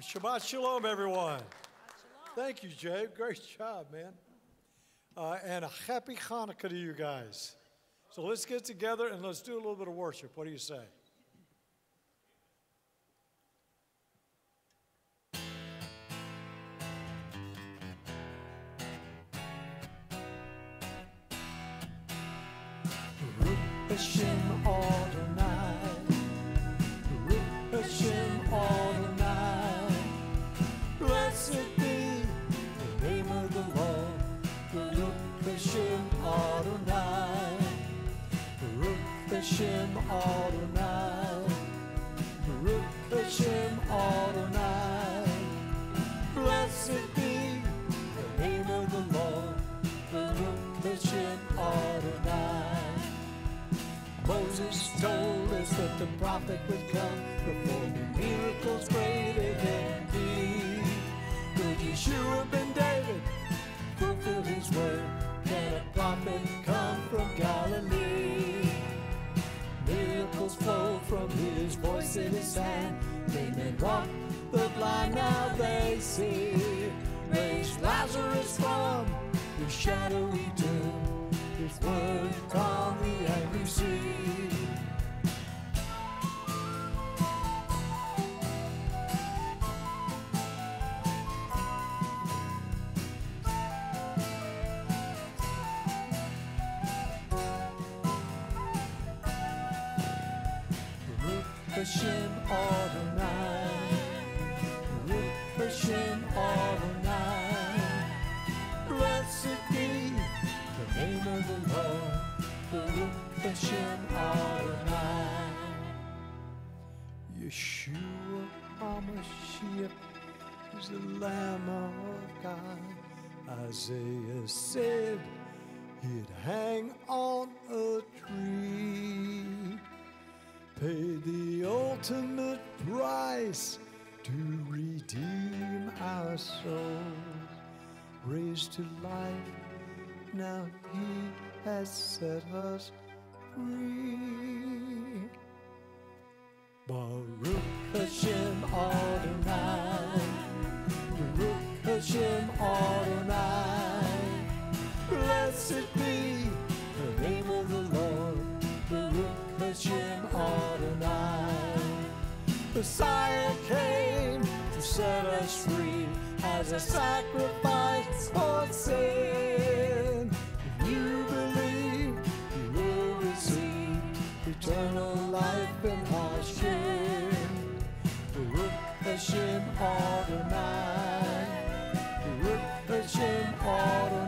Shabbat Shalom, everyone. Thank you, Jay. Great job, man. Uh, and a happy Hanukkah to you guys. So let's get together and let's do a little bit of worship. What do you say? Hashem Adonai, Hashem Adonai. Blessed be the name of the Lord, Baruch Hashem Adonai. Yeshua HaMashiach is the Lamb of God. Isaiah said he'd hang on a tree paid the ultimate price to redeem our souls, raised to life. Now he has set us free. Baruch Hashem Adonai, Baruch Hashem Adonai. Blessed be the name of the Lord, Baruch Hashem. Messiah came to set us free as a sacrifice for sin. If you believe, you will receive eternal life and Hashem. Baruch Hashem Adonai. Baruch Hashem Adonai.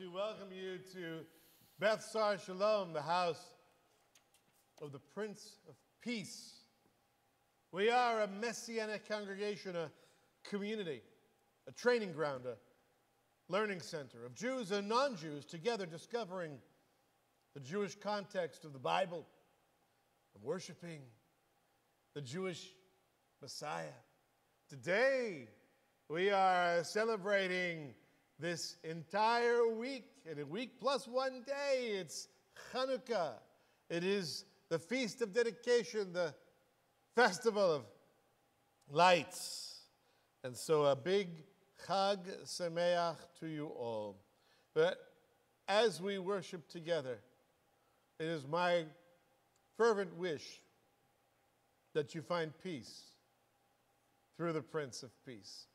To welcome you to Beth Sar Shalom, the house of the Prince of Peace. We are a messianic congregation, a community, a training ground, a learning center of Jews and non Jews together discovering the Jewish context of the Bible and worshiping the Jewish Messiah. Today, we are celebrating this entire week, and a week plus one day, it's Hanukkah. It is the feast of dedication, the festival of lights. And so a big Chag Sameach to you all. But as we worship together, it is my fervent wish that you find peace through the Prince of Peace.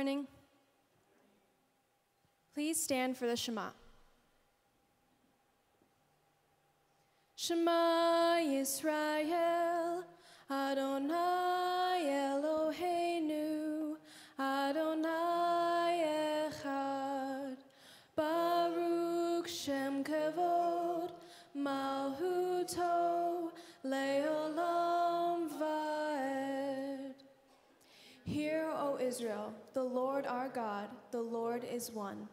morning? Please stand for the Shema. is one.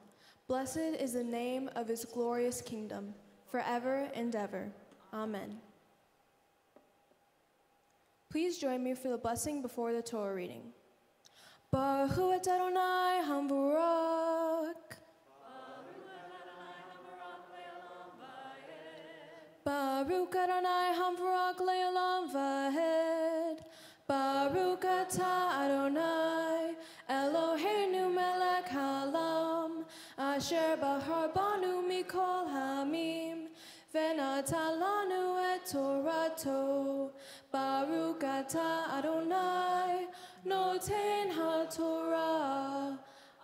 Blessed is the name of his glorious kingdom, forever and ever. Amen. Please join me for the blessing before the Torah reading. Baruch et Adonai Hamevorach. Baruch Adonai Hamevorach Le'olam Vahed. Baruch Ata Adonai.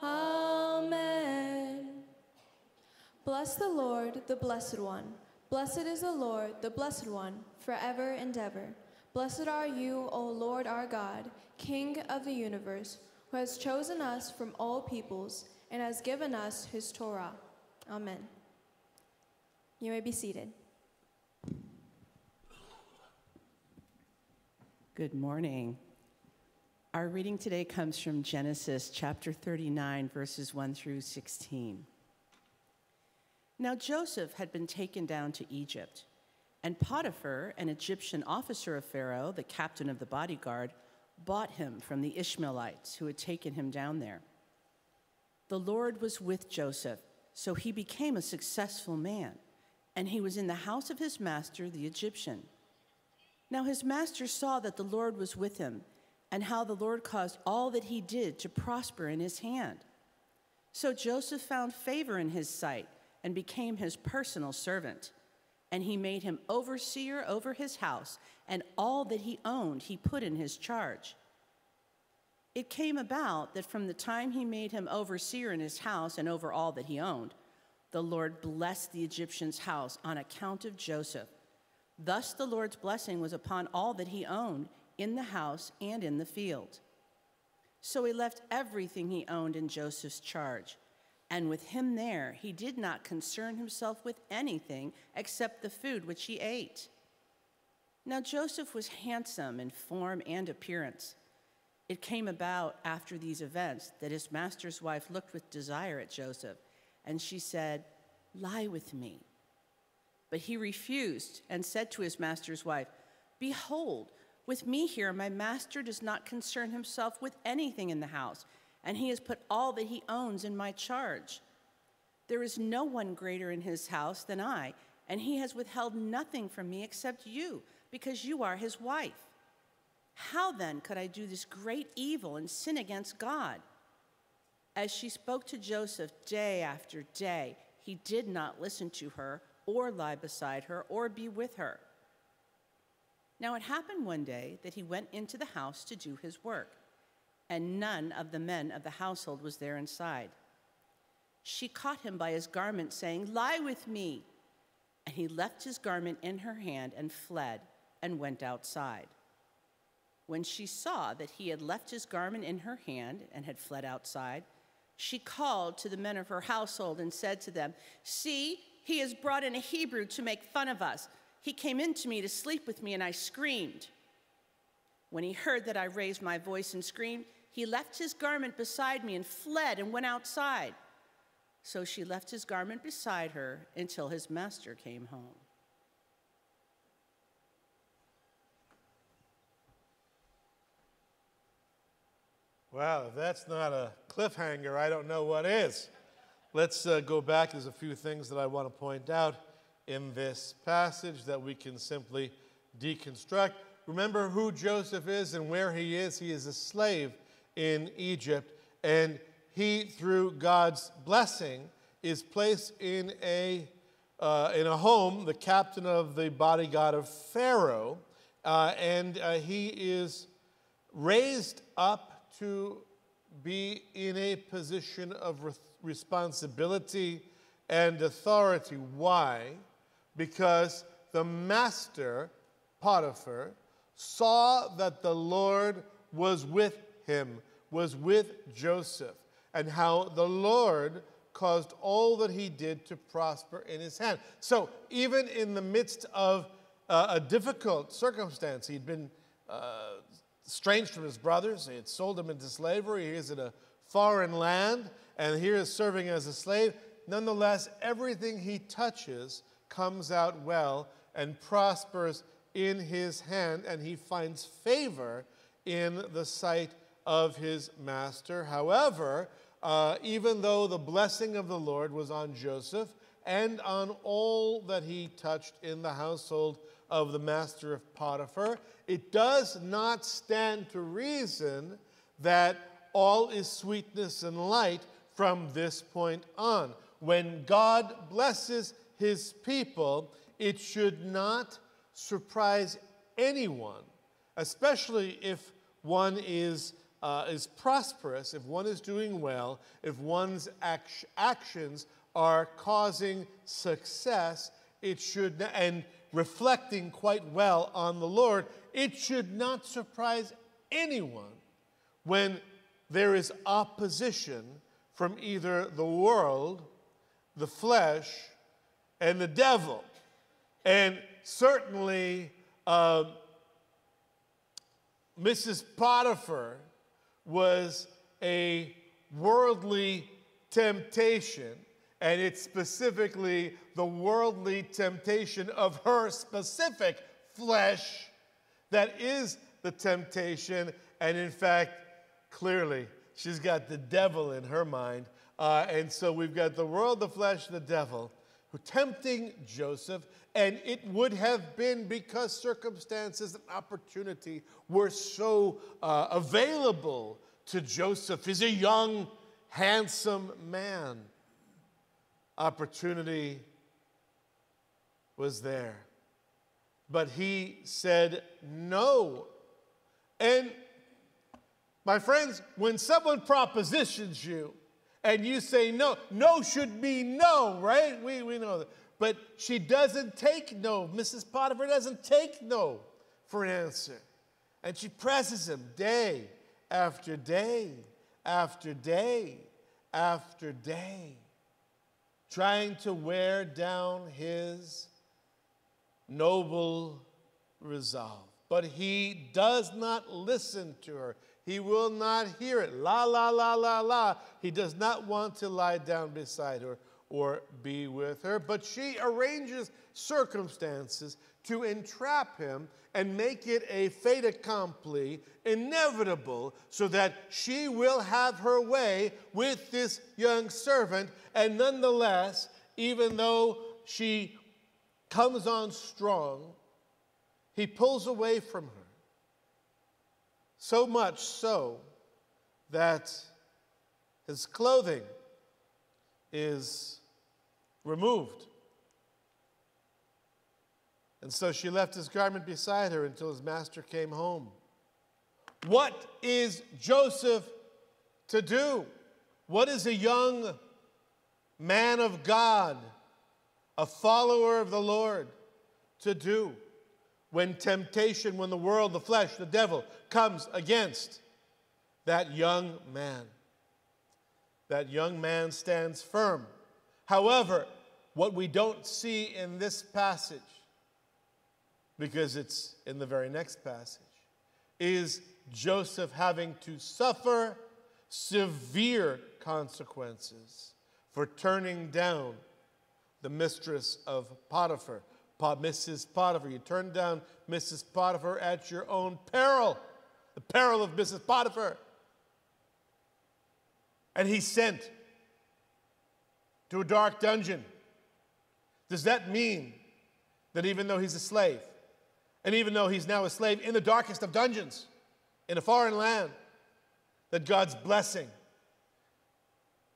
Amen. Bless the Lord, the Blessed One. Blessed is the Lord, the Blessed One, forever and ever. Blessed are you, O Lord our God, King of the universe, who has chosen us from all peoples and has given us his Torah. Amen. You may be seated. Good morning. Our reading today comes from Genesis chapter 39, verses 1 through 16. Now Joseph had been taken down to Egypt, and Potiphar, an Egyptian officer of Pharaoh, the captain of the bodyguard, bought him from the Ishmaelites who had taken him down there. The Lord was with Joseph, so he became a successful man, and he was in the house of his master, the Egyptian. Now his master saw that the Lord was with him, and how the Lord caused all that he did to prosper in his hand. So Joseph found favor in his sight and became his personal servant. And he made him overseer over his house, and all that he owned he put in his charge. It came about that from the time he made him overseer in his house and over all that he owned, the Lord blessed the Egyptian's house on account of Joseph. Thus the Lord's blessing was upon all that he owned in the house and in the field. So he left everything he owned in Joseph's charge. And with him there, he did not concern himself with anything except the food which he ate. Now Joseph was handsome in form and appearance. It came about after these events that his master's wife looked with desire at Joseph, and she said, Lie with me. But he refused and said to his master's wife, Behold, with me here, my master does not concern himself with anything in the house, and he has put all that he owns in my charge. There is no one greater in his house than I, and he has withheld nothing from me except you, because you are his wife. How then could I do this great evil and sin against God? As she spoke to Joseph day after day, he did not listen to her or lie beside her or be with her. Now it happened one day that he went into the house to do his work, and none of the men of the household was there inside. She caught him by his garment, saying, Lie with me. And he left his garment in her hand and fled and went outside. When she saw that he had left his garment in her hand and had fled outside, she called to the men of her household and said to them, See, he has brought in a Hebrew to make fun of us. He came in to me to sleep with me, and I screamed. When he heard that I raised my voice and screamed, he left his garment beside me and fled and went outside. So she left his garment beside her until his master came home. Well, if that's not a cliffhanger, I don't know what is. Let's uh, go back. There's a few things that I want to point out in this passage that we can simply deconstruct. Remember who Joseph is and where he is. He is a slave in Egypt, and he, through God's blessing, is placed in a, uh, in a home, the captain of the bodyguard of Pharaoh, uh, and uh, he is raised up to be in a position of re- responsibility and authority. Why? Because the master, Potiphar, saw that the Lord was with him, was with Joseph, and how the Lord caused all that he did to prosper in his hand. So, even in the midst of uh, a difficult circumstance, he'd been uh, estranged from his brothers, they had sold him into slavery, he's in a foreign land, and here is serving as a slave. Nonetheless, everything he touches comes out well and prospers in his hand, and he finds favor in the sight of his master. However, uh, even though the blessing of the Lord was on Joseph and on all that he touched in the household of the master of Potiphar, it does not stand to reason that all is sweetness and light from this point on. When God blesses his people, it should not surprise anyone, especially if one is, uh, is prosperous, if one is doing well, if one's act- actions are causing success, it should, and reflecting quite well on the Lord, it should not surprise anyone when there is opposition from either the world, the flesh, and the devil. And certainly, uh, Mrs. Potiphar was a worldly temptation, and it's specifically the worldly temptation of her specific flesh that is the temptation. And in fact, clearly, she's got the devil in her mind. Uh, and so we've got the world, the flesh, the devil, who tempting Joseph. And it would have been because circumstances and opportunity were so uh, available to Joseph. He's a young, handsome man. Opportunity was there. But he said no. And my friends, when someone propositions you and you say no, no should be no, right? We, we know that. But she doesn't take no. Mrs. Potiphar doesn't take no for an answer. And she presses him day after day after day after day, trying to wear down his noble resolve. But he does not listen to her. He will not hear it. La, la, la, la, la. He does not want to lie down beside her or be with her. But she arranges circumstances to entrap him and make it a fait accompli, inevitable, so that she will have her way with this young servant. And nonetheless, even though she comes on strong, he pulls away from her. So much so that his clothing is removed. And so she left his garment beside her until his master came home. What is Joseph to do? What is a young man of God, a follower of the Lord, to do when temptation, when the world, the flesh, the devil comes against that young man? That young man stands firm. However, what we don't see in this passage because it's in the very next passage, is Joseph having to suffer severe consequences for turning down the mistress of Potiphar. Mrs. Potiphar, you turned down Mrs. Potiphar at your own peril, the peril of Mrs. Potiphar. And he's sent to a dark dungeon. Does that mean that even though he's a slave, and even though he's now a slave in the darkest of dungeons, in a foreign land, that God's blessing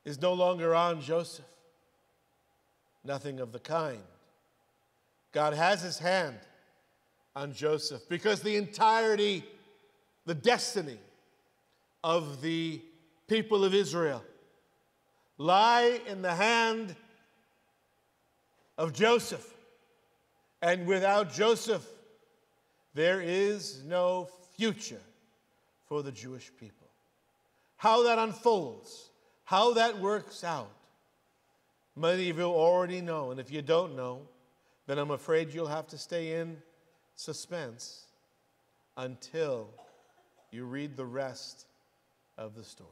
is no longer on Joseph. Nothing of the kind. God has his hand on Joseph because the entirety, the destiny of the people of Israel lie in the hand of Joseph. And without Joseph, there is no future for the Jewish people. How that unfolds, how that works out, many of you already know. And if you don't know, then I'm afraid you'll have to stay in suspense until you read the rest of the story.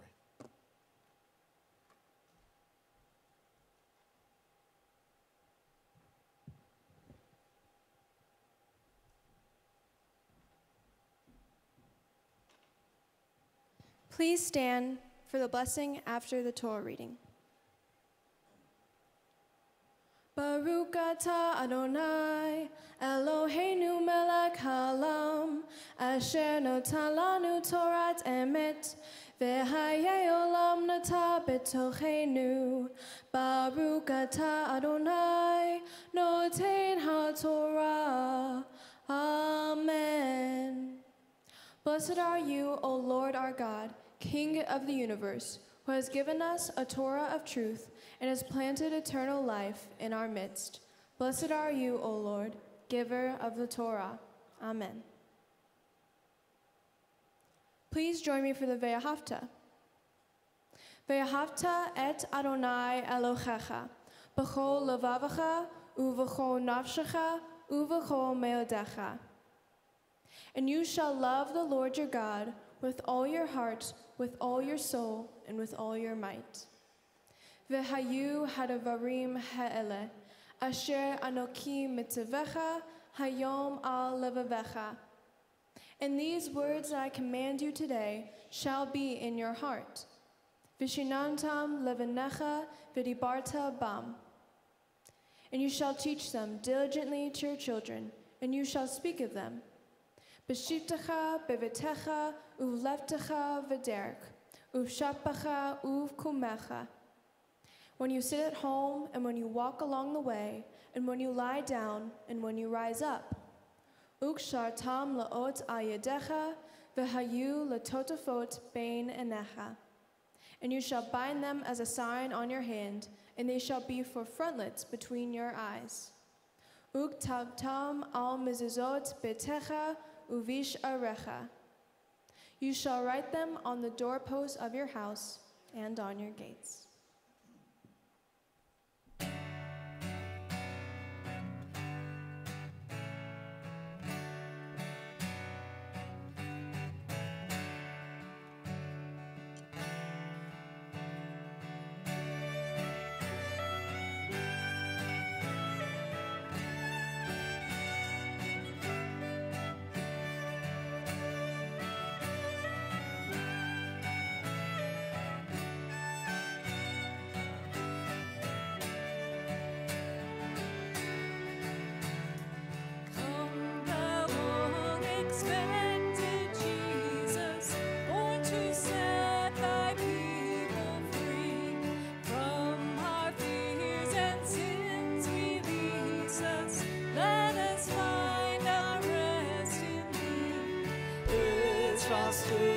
Please stand for the blessing after the Torah reading. Baruch atah Adonai Eloheinu melech haolam asher notan lanu Torat emet v'hayei olam nata betochenu Baruch atah Adonai noten haTorah Amen. Blessed are you, O Lord our God, King of the universe, who has given us a Torah of truth and has planted eternal life in our midst. Blessed are you, O Lord, giver of the Torah. Amen. Please join me for the Ve'ahavta. Ve'ahavta et Adonai Elohecha, b'chol levavecha, uv'chol nafshecha, uv'chol meodecha. And you shall love the Lord your God with all your heart, with all your soul, and with all your might. V'hayu hadavarim ha'ele, asher anoki mitzavecha, hayom al levavecha. And these words that I command you today shall be in your heart. Vishinantam levanecha vidibarta bam. And you shall teach them diligently to your children, and you shall speak of them. Beshivtecha bevitecha uvleftecha v'derek, uvshapacha uvkumecha. When you sit at home, and when you walk along the way, and when you lie down, and when you rise up. Ukshartam laot ayadecha, v'hayu latotafot bein enecha. And you shall bind them as a sign on your hand, and they shall be for frontlets between your eyes. Uktavtam al mezuzot betecha uvish arecha. You shall write them on the doorposts of your house and on your gates. It's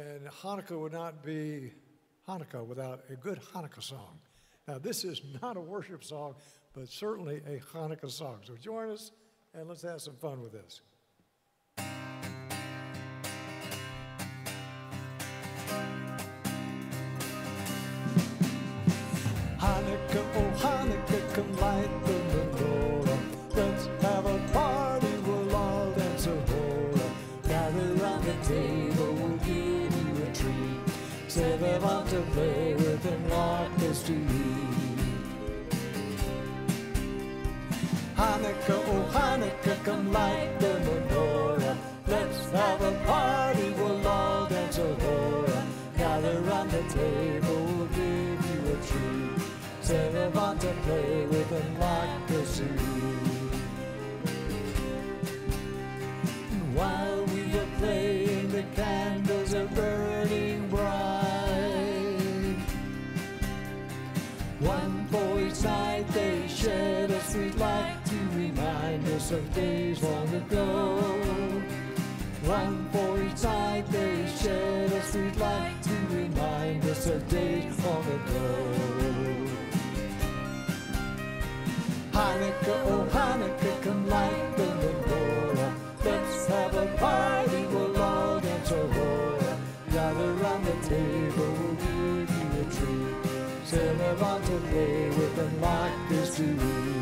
And Hanukkah would not be Hanukkah without a good Hanukkah song. Now, this is not a worship song, but certainly a Hanukkah song. So join us and let's have some fun with this. Them on to play of days long ago. One for each night they shed a sweet light to remind us of days long ago. Hanukkah, oh Hanukkah, come light the menorah. Let's have a party, we'll all dance a hora. Gather round the table, we'll give you a treat. Sit on to play with and like this to read.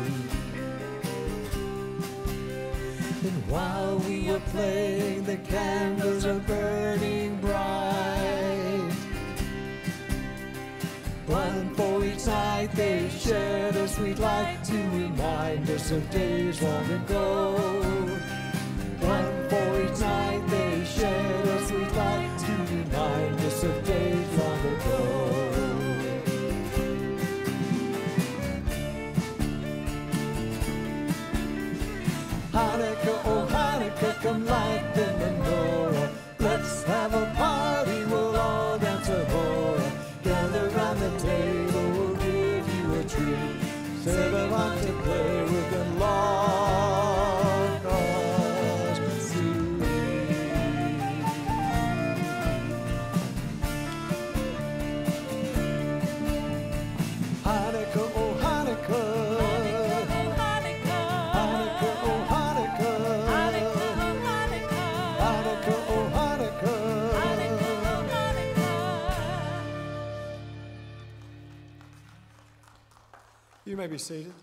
While we were playing, the candles are burning bright. One for each night they shared a sweet light to remind us of days long ago. One for each night they shared a sweet light may be seated.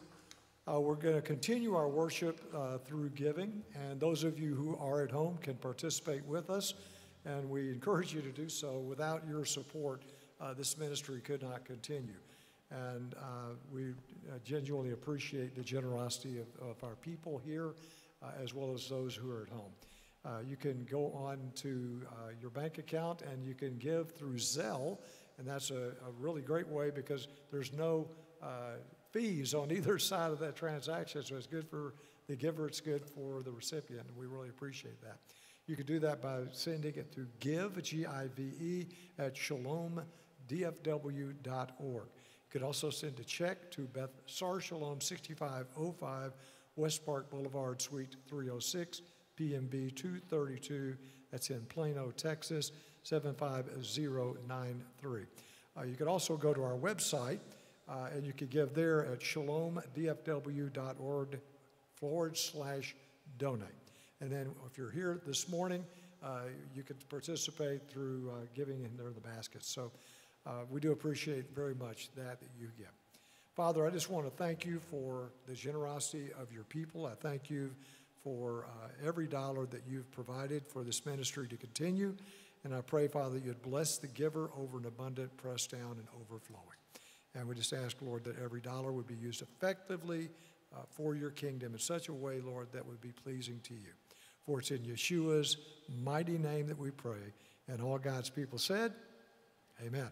Uh, we're going to continue our worship uh, through giving, and those of you who are at home can participate with us, and we encourage you to do so. Without your support, uh, this ministry could not continue. And uh, we uh, genuinely appreciate the generosity of, of our people here, uh, as well as those who are at home. You can go on to your bank account and you can give through Zelle, and that's a, a really great way because there's no uh, fees on either side of that transaction. So it's good for the giver, it's good for the recipient, and we really appreciate that. You can do that by sending it to give, G-I-V-E, at shalomdfw.org. You could also send a check to Beth Sar Shalom, 6505 West Park Boulevard, Suite 306, PMB 232. That's in Plano, Texas, 75093. Uh, you could also go to our website, uh, and you can give there at shalomdfw.org forward slash donate. And then if you're here this morning, uh, you can participate through uh, giving in there the basket. So uh, we do appreciate very much that that you give. Father, I just want to thank you for the generosity of your people. I thank you for uh, every dollar that you've provided for this ministry to continue. And I pray, Father, that you'd bless the giver over an abundant, pressed down, and overflowing. And we just ask, Lord, that every dollar would be used effectively uh, for your kingdom in such a way, Lord, that would be pleasing to you. For it's in Yeshua's mighty name that we pray. And all God's people said, Amen.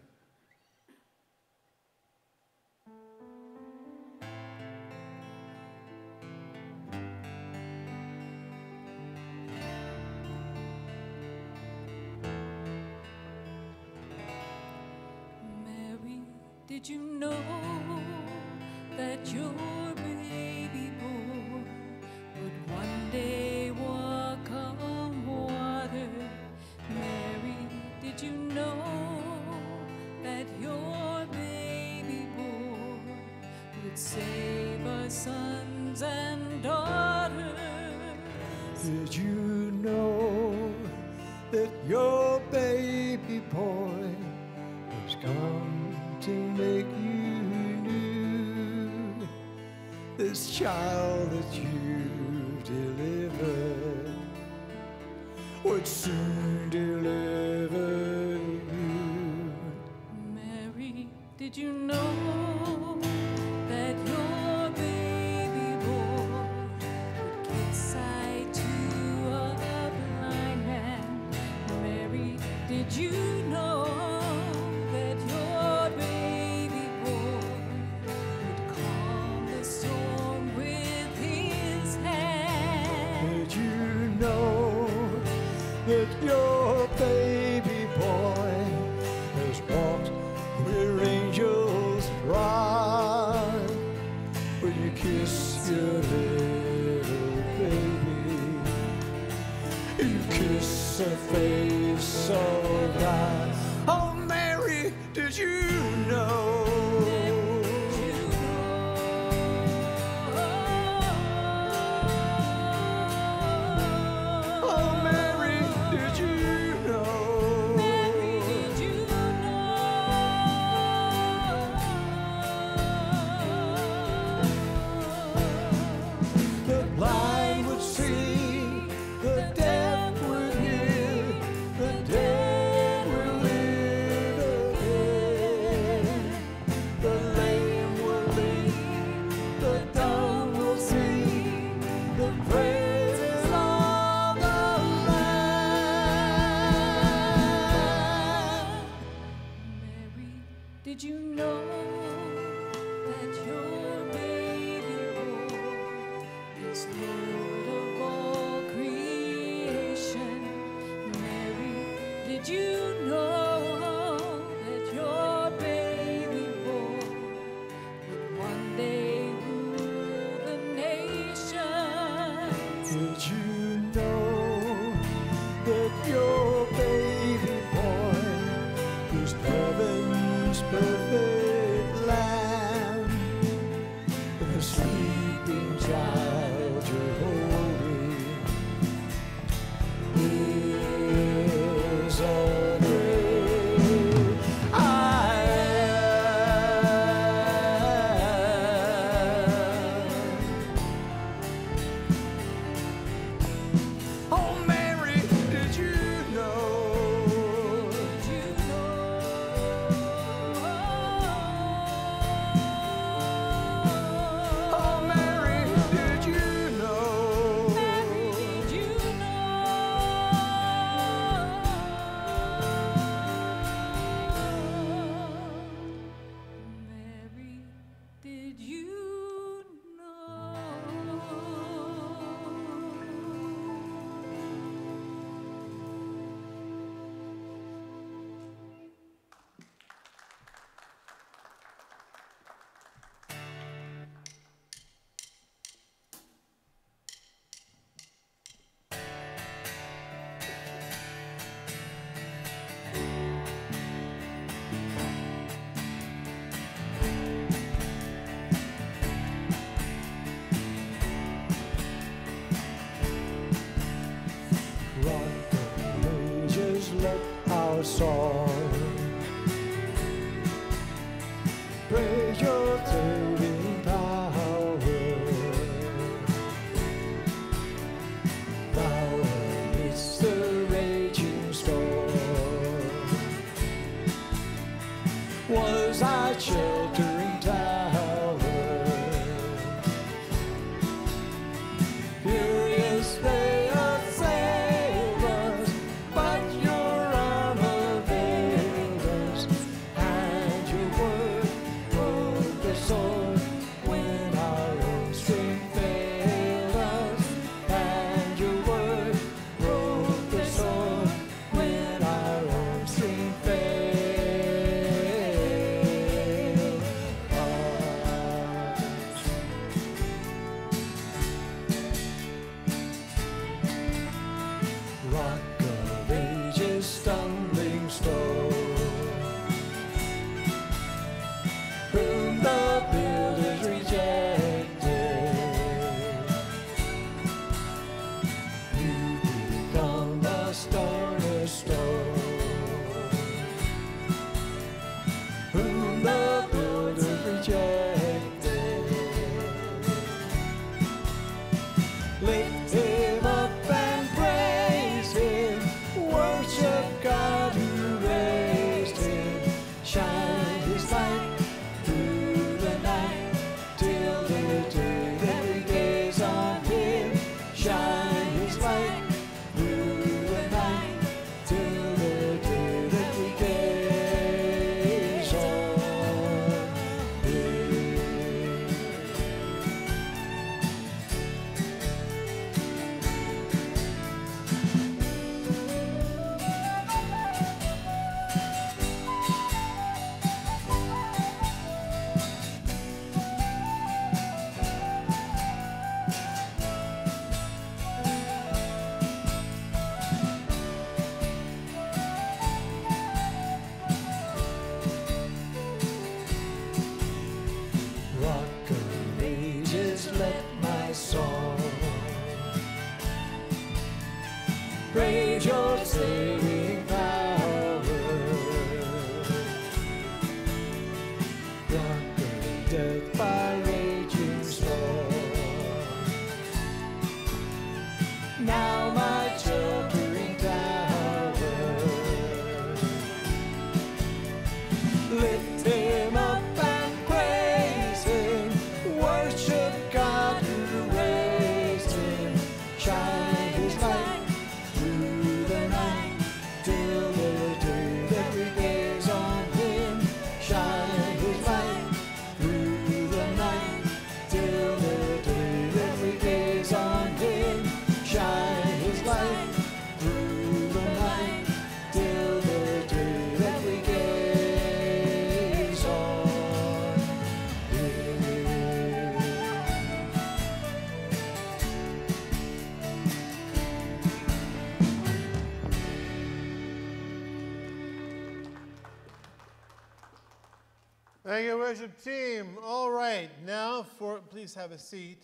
Thank you, worship team. All right, now for please have a seat.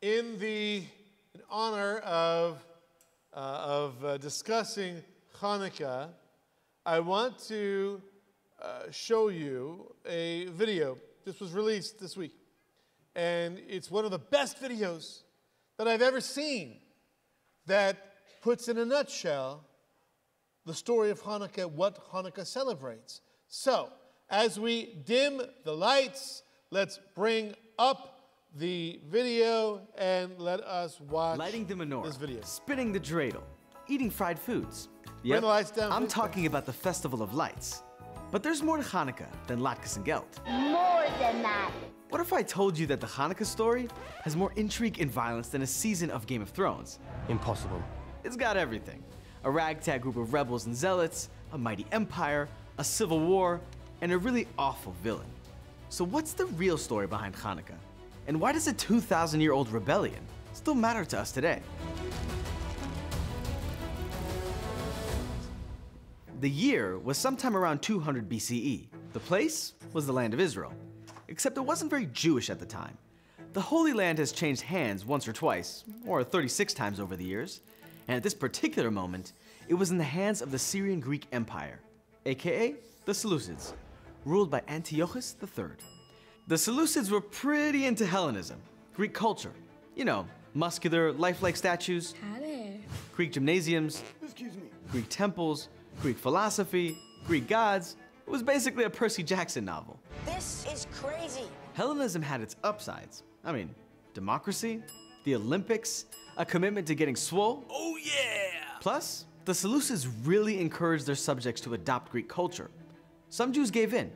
In the in honor of uh, of uh, discussing Hanukkah, I want to uh, show you a video. This was released this week, and it's one of the best videos that I've ever seen. That puts in a nutshell the story of Hanukkah, what Hanukkah celebrates. So, as we dim the lights, let's bring up the video and let us watch Lighting the menorah, this video. spinning the dreidel, eating fried foods. Bring the lights down, I'm talking about the Festival of Lights. But there's more to Hanukkah than latkes and gelt. More than that. What if I told you that the Hanukkah story has more intrigue and violence than a season of Game of Thrones? Impossible. It's got everything a ragtag group of rebels and zealots, a mighty empire, a civil war, and a really awful villain. So, what's the real story behind Hanukkah? And why does a 2,000 year old rebellion still matter to us today? The year was sometime around 200 BCE. The place was the land of Israel. Except it wasn't very Jewish at the time. The Holy Land has changed hands once or twice, or 36 times over the years, and at this particular moment, it was in the hands of the Syrian Greek Empire, aka the Seleucids, ruled by Antiochus III. The Seleucids were pretty into Hellenism, Greek culture. You know, muscular, lifelike statues, Greek gymnasiums, Greek temples, Greek philosophy, Greek gods. It was basically a Percy Jackson novel. This is crazy. Hellenism had its upsides. I mean, democracy, the Olympics, a commitment to getting swole. Oh, yeah! Plus, the Seleucids really encouraged their subjects to adopt Greek culture. Some Jews gave in,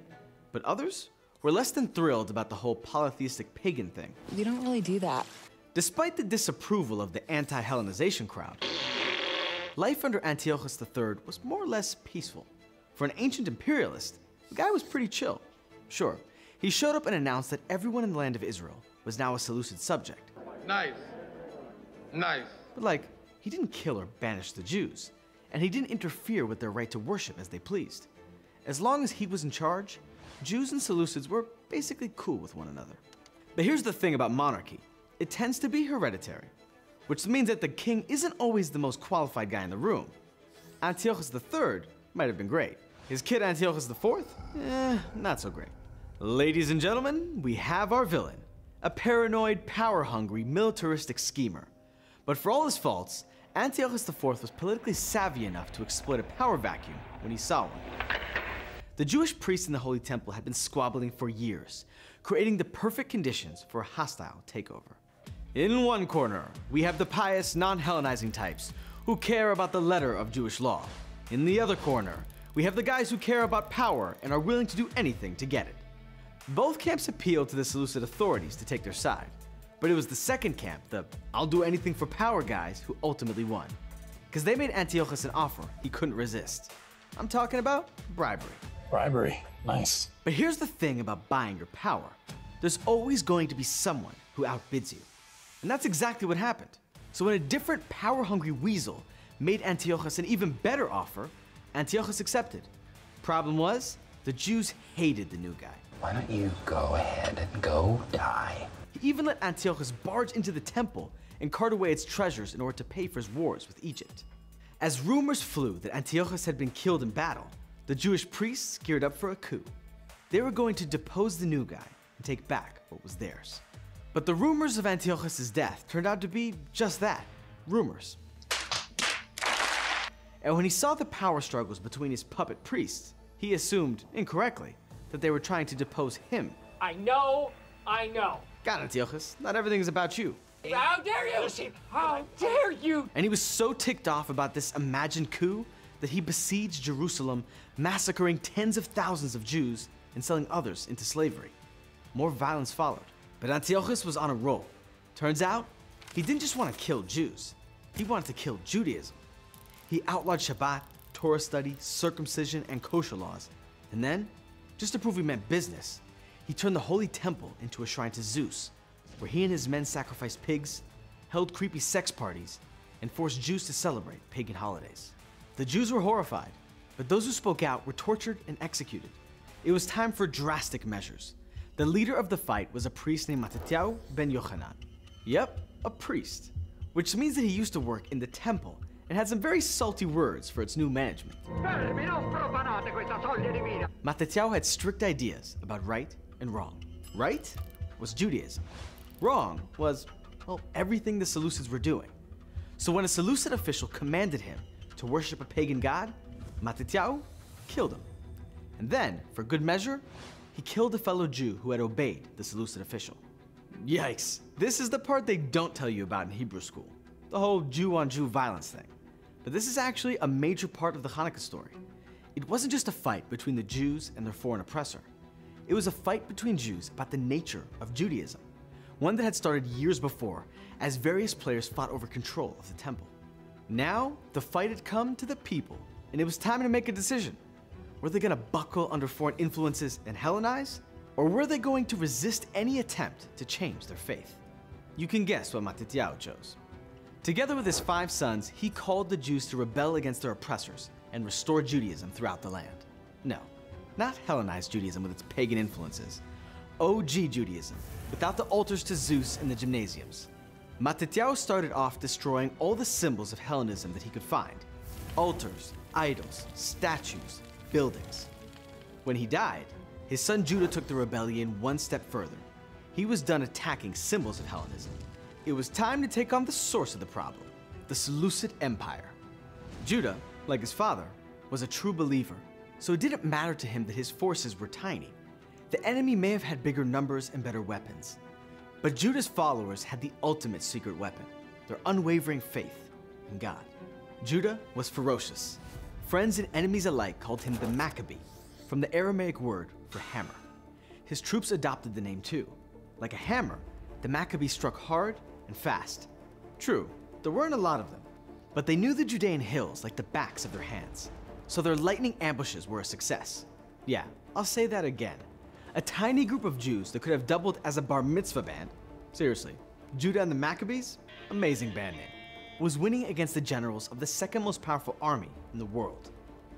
but others were less than thrilled about the whole polytheistic pagan thing. You don't really do that. Despite the disapproval of the anti Hellenization crowd, life under Antiochus III was more or less peaceful. For an ancient imperialist, the guy was pretty chill. Sure, he showed up and announced that everyone in the land of Israel was now a Seleucid subject. Nice. Nice. But, like, he didn't kill or banish the Jews, and he didn't interfere with their right to worship as they pleased. As long as he was in charge, Jews and Seleucids were basically cool with one another. But here's the thing about monarchy it tends to be hereditary, which means that the king isn't always the most qualified guy in the room. Antiochus III might have been great. His kid Antiochus IV? Eh, not so great. Ladies and gentlemen, we have our villain a paranoid, power hungry, militaristic schemer. But for all his faults, Antiochus IV was politically savvy enough to exploit a power vacuum when he saw one. The Jewish priests in the Holy Temple had been squabbling for years, creating the perfect conditions for a hostile takeover. In one corner, we have the pious, non Hellenizing types who care about the letter of Jewish law. In the other corner, we have the guys who care about power and are willing to do anything to get it. Both camps appealed to the Seleucid authorities to take their side, but it was the second camp, the I'll do anything for power guys, who ultimately won. Because they made Antiochus an offer he couldn't resist. I'm talking about bribery. Bribery. Nice. But here's the thing about buying your power there's always going to be someone who outbids you. And that's exactly what happened. So when a different power hungry weasel made Antiochus an even better offer, Antiochus accepted. Problem was, the Jews hated the new guy. Why don't you go ahead and go die? He even let Antiochus barge into the temple and cart away its treasures in order to pay for his wars with Egypt. As rumors flew that Antiochus had been killed in battle, the Jewish priests geared up for a coup. They were going to depose the new guy and take back what was theirs. But the rumors of Antiochus' death turned out to be just that rumors. And when he saw the power struggles between his puppet priests, he assumed, incorrectly, that they were trying to depose him. I know, I know. God, Antiochus, not everything is about you. How dare you? How dare you? And he was so ticked off about this imagined coup that he besieged Jerusalem, massacring tens of thousands of Jews and selling others into slavery. More violence followed, but Antiochus was on a roll. Turns out, he didn't just want to kill Jews, he wanted to kill Judaism. He outlawed Shabbat, Torah study, circumcision, and kosher laws. And then, just to prove he meant business, he turned the holy temple into a shrine to Zeus, where he and his men sacrificed pigs, held creepy sex parties, and forced Jews to celebrate pagan holidays. The Jews were horrified, but those who spoke out were tortured and executed. It was time for drastic measures. The leader of the fight was a priest named Mattatyahu ben Yochanan. Yep, a priest, which means that he used to work in the temple and had some very salty words for its new management. Mattatyahu had strict ideas about right and wrong. Right was Judaism. Wrong was, well, everything the Seleucids were doing. So when a Seleucid official commanded him to worship a pagan god, Mattatyahu killed him. And then, for good measure, he killed a fellow Jew who had obeyed the Seleucid official. Yikes. This is the part they don't tell you about in Hebrew school the whole Jew on Jew violence thing. But this is actually a major part of the Hanukkah story. It wasn't just a fight between the Jews and their foreign oppressor, it was a fight between Jews about the nature of Judaism, one that had started years before as various players fought over control of the temple. Now, the fight had come to the people, and it was time to make a decision. Were they going to buckle under foreign influences and Hellenize? Or were they going to resist any attempt to change their faith? You can guess what Mattatyahu chose. Together with his five sons, he called the Jews to rebel against their oppressors and restore Judaism throughout the land. No, not Hellenized Judaism with its pagan influences. OG Judaism, without the altars to Zeus and the gymnasiums. Mattatyahu started off destroying all the symbols of Hellenism that he could find altars, idols, statues, buildings. When he died, his son Judah took the rebellion one step further. He was done attacking symbols of Hellenism. It was time to take on the source of the problem the Seleucid Empire. Judah, like his father, was a true believer, so it didn't matter to him that his forces were tiny. The enemy may have had bigger numbers and better weapons, but Judah's followers had the ultimate secret weapon their unwavering faith in God. Judah was ferocious. Friends and enemies alike called him the Maccabee, from the Aramaic word for hammer. His troops adopted the name too. Like a hammer, the Maccabees struck hard and fast. True, there weren't a lot of them, but they knew the Judean hills like the backs of their hands, so their lightning ambushes were a success. Yeah, I'll say that again. A tiny group of Jews that could have doubled as a bar mitzvah band, seriously, Judah and the Maccabees, amazing band name, was winning against the generals of the second most powerful army in the world.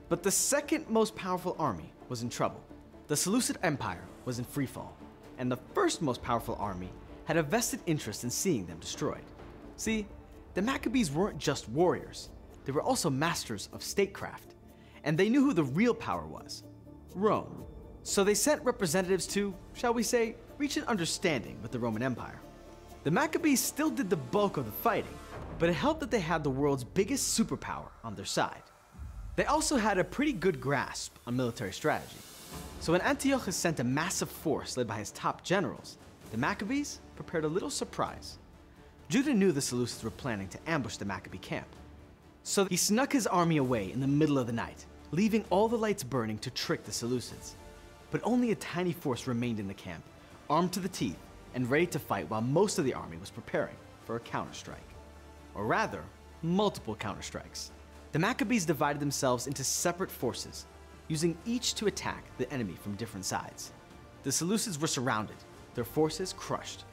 But the second most powerful army was in trouble. The Seleucid Empire was in freefall, and the first most powerful army had a vested interest in seeing them destroyed. See, the Maccabees weren't just warriors, they were also masters of statecraft, and they knew who the real power was Rome. So they sent representatives to, shall we say, reach an understanding with the Roman Empire. The Maccabees still did the bulk of the fighting, but it helped that they had the world's biggest superpower on their side. They also had a pretty good grasp on military strategy. So when Antiochus sent a massive force led by his top generals, the Maccabees prepared a little surprise. Judah knew the Seleucids were planning to ambush the Maccabee camp. So he snuck his army away in the middle of the night, leaving all the lights burning to trick the Seleucids. But only a tiny force remained in the camp, armed to the teeth and ready to fight while most of the army was preparing for a counterstrike. Or rather, multiple counterstrikes. The Maccabees divided themselves into separate forces, using each to attack the enemy from different sides. The Seleucids were surrounded, their forces crushed.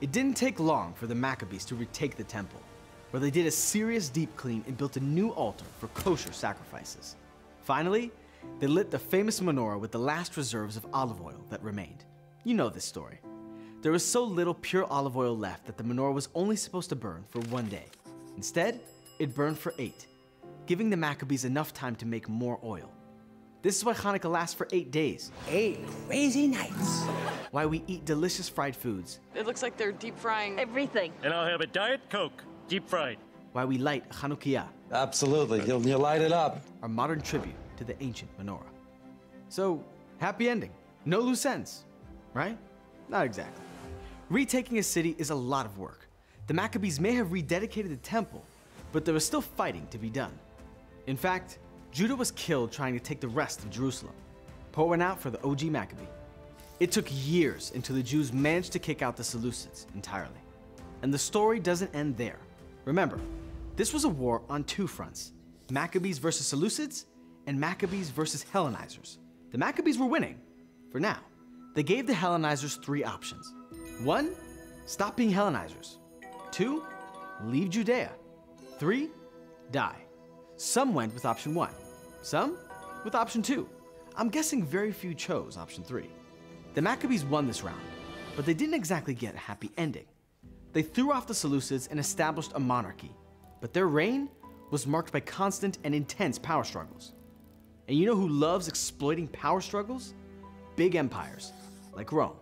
It didn't take long for the Maccabees to retake the temple, where they did a serious deep clean and built a new altar for kosher sacrifices. Finally, they lit the famous menorah with the last reserves of olive oil that remained. You know this story. There was so little pure olive oil left that the menorah was only supposed to burn for one day. Instead, it burned for eight, giving the Maccabees enough time to make more oil. This is why hanukkiah lasts for eight days. Eight crazy nights. Why we eat delicious fried foods. It looks like they're deep frying everything. And I'll have a Diet Coke, deep fried. Why we light Hanukkah. Absolutely, you'll, you'll light it up. Our modern tribute to the ancient menorah. So, happy ending. No loose ends, right? Not exactly. Retaking a city is a lot of work. The Maccabees may have rededicated the temple, but there was still fighting to be done. In fact, Judah was killed trying to take the rest of Jerusalem. Pour went out for the OG Maccabee. It took years until the Jews managed to kick out the Seleucids entirely. And the story doesn't end there. Remember, this was a war on two fronts Maccabees versus Seleucids, and Maccabees versus Hellenizers. The Maccabees were winning, for now. They gave the Hellenizers three options one, stop being Hellenizers. Two, leave Judea. Three, die. Some went with option one, some with option two. I'm guessing very few chose option three. The Maccabees won this round, but they didn't exactly get a happy ending. They threw off the Seleucids and established a monarchy, but their reign was marked by constant and intense power struggles. And you know who loves exploiting power struggles? Big empires, like Rome.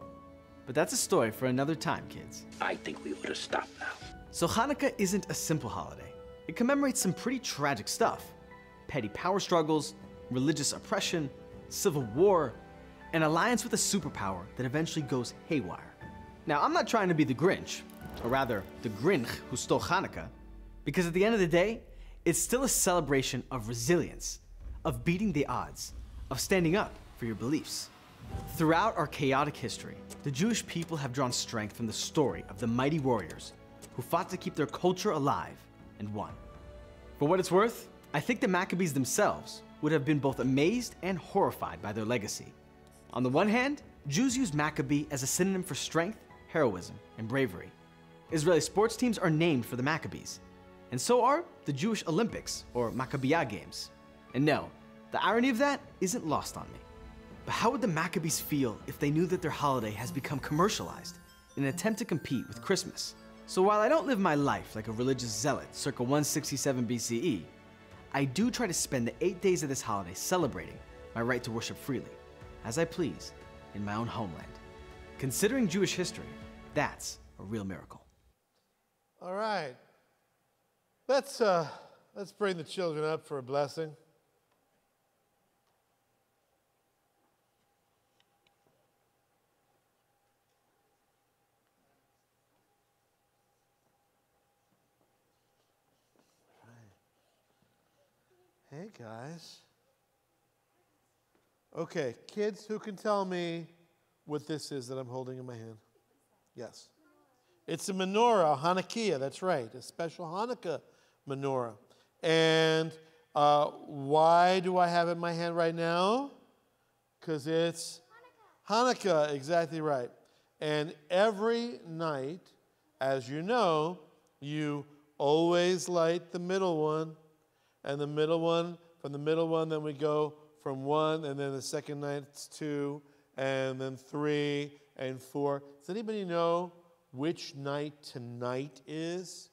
But that's a story for another time, kids. I think we ought to stop now. So Hanukkah isn't a simple holiday. It commemorates some pretty tragic stuff petty power struggles, religious oppression, civil war, an alliance with a superpower that eventually goes haywire. Now, I'm not trying to be the Grinch, or rather, the Grinch who stole Hanukkah, because at the end of the day, it's still a celebration of resilience, of beating the odds, of standing up for your beliefs. Throughout our chaotic history, the Jewish people have drawn strength from the story of the mighty warriors who fought to keep their culture alive and won. For what it's worth, I think the Maccabees themselves would have been both amazed and horrified by their legacy. On the one hand, Jews use Maccabee as a synonym for strength, heroism, and bravery. Israeli sports teams are named for the Maccabees, and so are the Jewish Olympics, or Maccabiah Games. And no, the irony of that isn't lost on me. But how would the Maccabees feel if they knew that their holiday has become commercialized in an attempt to compete with Christmas? So while I don't live my life like a religious zealot circa 167 BCE, I do try to spend the eight days of this holiday celebrating my right to worship freely, as I please, in my own homeland. Considering Jewish history, that's a real miracle. All right. Let's, uh, let's bring the children up for a blessing. Hey, guys. Okay, kids, who can tell me what this is that I'm holding in my hand? Yes. It's a menorah, a Hanukkah, that's right, a special Hanukkah menorah. And uh, why do I have it in my hand right now? Because it's Hanukkah. Hanukkah, exactly right. And every night, as you know, you always light the middle one and the middle one, from the middle one, then we go from one, and then the second night it's two, and then three, and four. Does anybody know which night tonight is?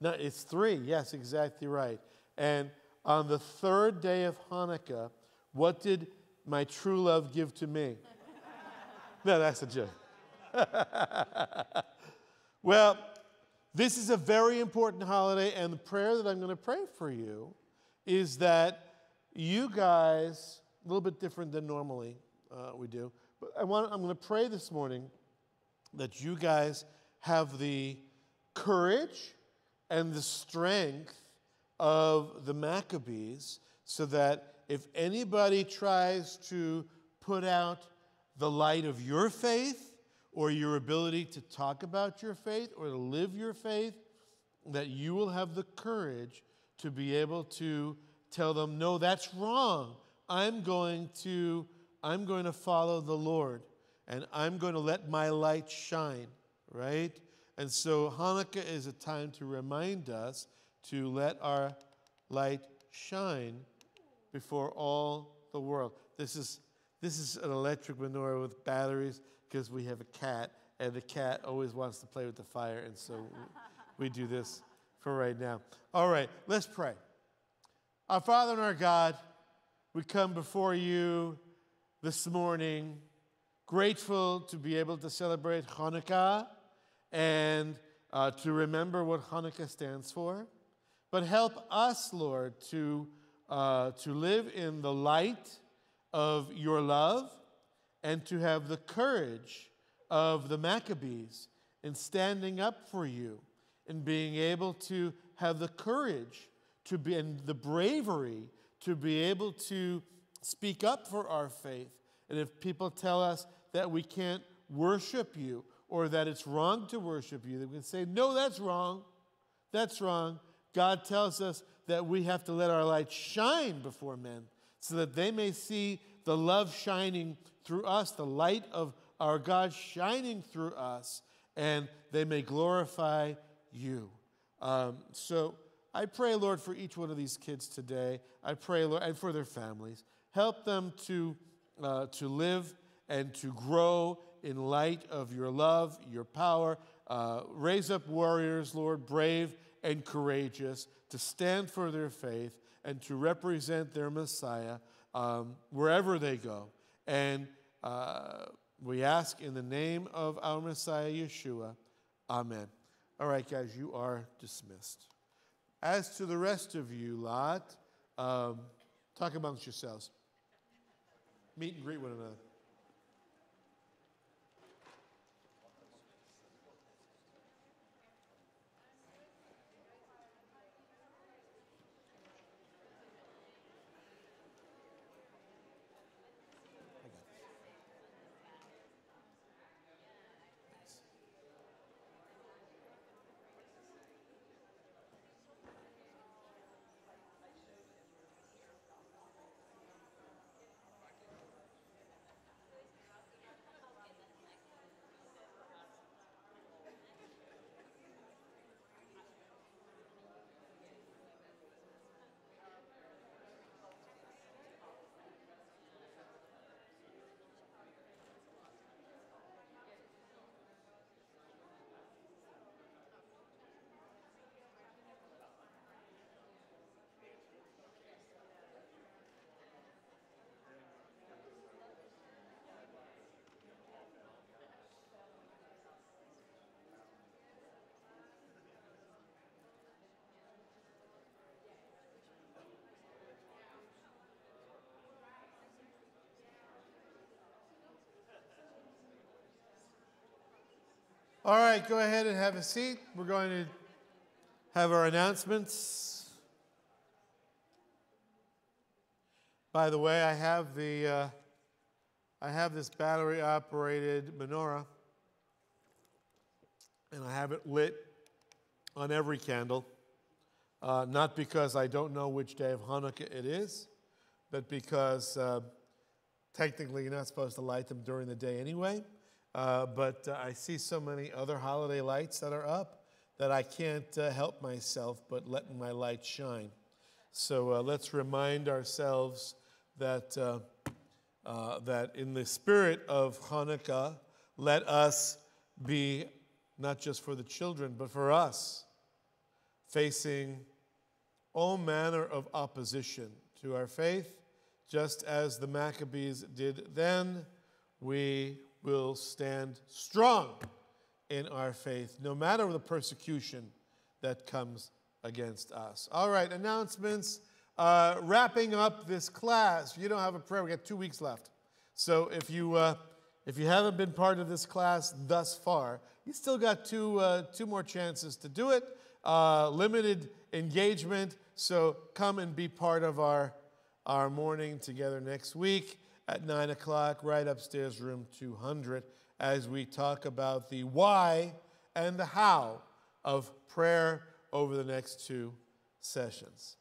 No, it's three. Yes, exactly right. And on the third day of Hanukkah, what did my true love give to me? no, that's a joke. well, this is a very important holiday, and the prayer that I'm going to pray for you is that you guys, a little bit different than normally uh, we do, but I want, I'm going to pray this morning that you guys have the courage and the strength of the Maccabees so that if anybody tries to put out the light of your faith, or your ability to talk about your faith or to live your faith, that you will have the courage to be able to tell them, no, that's wrong. I'm going to, I'm going to follow the Lord and I'm going to let my light shine, right? And so Hanukkah is a time to remind us to let our light shine before all the world. This is, this is an electric menorah with batteries because we have a cat, and the cat always wants to play with the fire, and so we do this for right now. All right, let's pray. Our Father and our God, we come before you this morning grateful to be able to celebrate Hanukkah and uh, to remember what Hanukkah stands for. But help us, Lord, to, uh, to live in the light of your love and to have the courage of the Maccabees in standing up for you and being able to have the courage to be and the bravery to be able to speak up for our faith. And if people tell us that we can't worship you or that it's wrong to worship you, we can say, no, that's wrong. That's wrong. God tells us that we have to let our light shine before men so that they may see the love shining through us, the light of our God shining through us, and they may glorify you. Um, so I pray, Lord, for each one of these kids today. I pray, Lord, and for their families. Help them to, uh, to live and to grow in light of your love, your power. Uh, raise up warriors, Lord, brave and courageous, to stand for their faith and to represent their Messiah um, wherever they go. And uh, we ask in the name of our Messiah, Yeshua. Amen. All right, guys, you are dismissed. As to the rest of you lot, um, talk amongst yourselves. Meet and greet one another. All right, go ahead and have a seat. We're going to have our announcements. By the way, I have the uh, I have this battery operated menorah, and I have it lit on every candle. Uh, not because I don't know which day of Hanukkah it is, but because uh, technically you're not supposed to light them during the day anyway. Uh, but uh, I see so many other holiday lights that are up that I can't uh, help myself but letting my light shine. So uh, let's remind ourselves that, uh, uh, that in the spirit of Hanukkah, let us be not just for the children, but for us, facing all manner of opposition to our faith, just as the Maccabees did then. We will stand strong in our faith, no matter the persecution that comes against us. All right, announcements. Uh, wrapping up this class. You don't have a prayer. We got two weeks left. So if you uh, if you haven't been part of this class thus far, you still got two uh, two more chances to do it. Uh, limited engagement. So come and be part of our our morning together next week at 9 o'clock, right upstairs, room 200, as we talk about the why and the how of prayer over the next two sessions.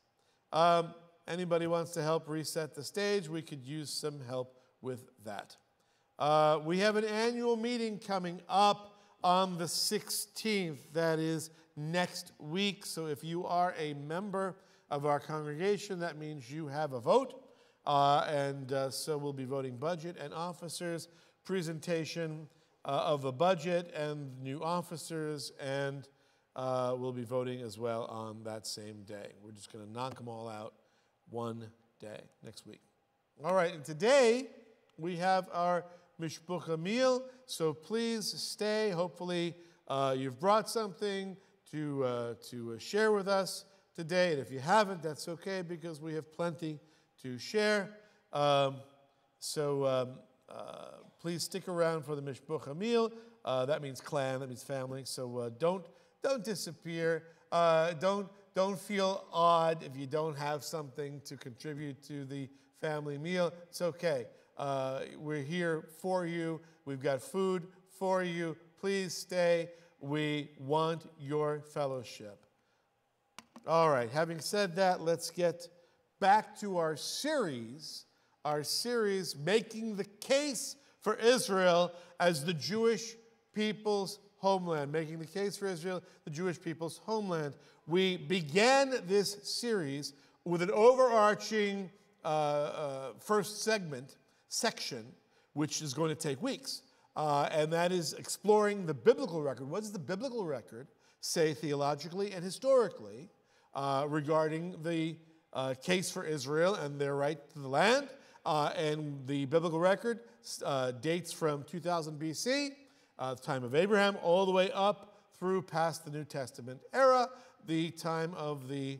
Um, anybody wants to help reset the stage? We could use some help with that. Uh, we have an annual meeting coming up on the 16th. That is next week. So if you are a member of our congregation, that means you have a vote. Uh, and uh, so we'll be voting budget and officers, presentation uh, of the budget and new officers, and uh, we'll be voting as well on that same day. We're just going to knock them all out one day next week. All right, and today we have our mishpucha meal, so please stay. Hopefully, uh, you've brought something to, uh, to uh, share with us today. And if you haven't, that's okay because we have plenty to share. Um, so um, uh, please stick around for the mishpucha meal. Uh, that means clan, that means family. So uh, don't, don't disappear. Uh, don't, don't feel odd if you don't have something to contribute to the family meal. It's okay. Uh, we're here for you. We've got food for you. Please stay. We want your fellowship. All right, having said that, let's get back to our series, our series, Making the Case for Israel as the Jewish people's homeland, making the case for Israel, the Jewish people's homeland. We began this series with an overarching uh, uh, first segment, section, which is going to take weeks. Uh, and that is exploring the biblical record. What does the biblical record say theologically and historically uh, regarding the uh, case for Israel and their right to the land? Uh, and the biblical record dates from 2000 BC uh, the time of Abraham, all the way up through past the New Testament era, the time of the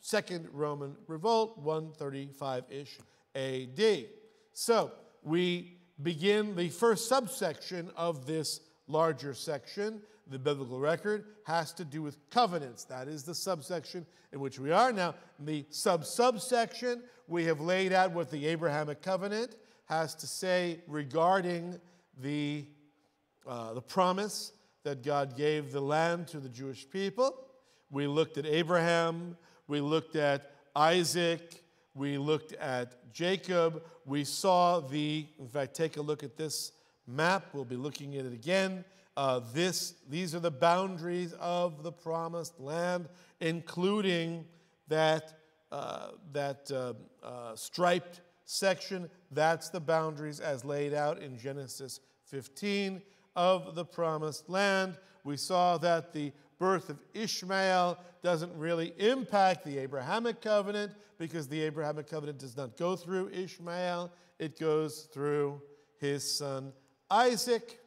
Second Roman Revolt, 135 ish AD. So we begin the first subsection of this larger section. The biblical record has to do with covenants. That is the subsection in which we are. Now, in the sub subsection, we have laid out what the Abrahamic covenant has to say regarding the uh, the promise that God gave the land to the Jewish people. We looked at Abraham, we looked at Isaac, we looked at Jacob. We saw the, in fact, take a look at this map. We'll be looking at it again. Uh, this, these are the boundaries of the promised land, including that, uh, that uh, uh striped section. That's the boundaries as laid out in Genesis 15 of the promised land. We saw that the birth of Ishmael doesn't really impact the Abrahamic covenant because the Abrahamic covenant does not go through Ishmael, it goes through his son Isaac.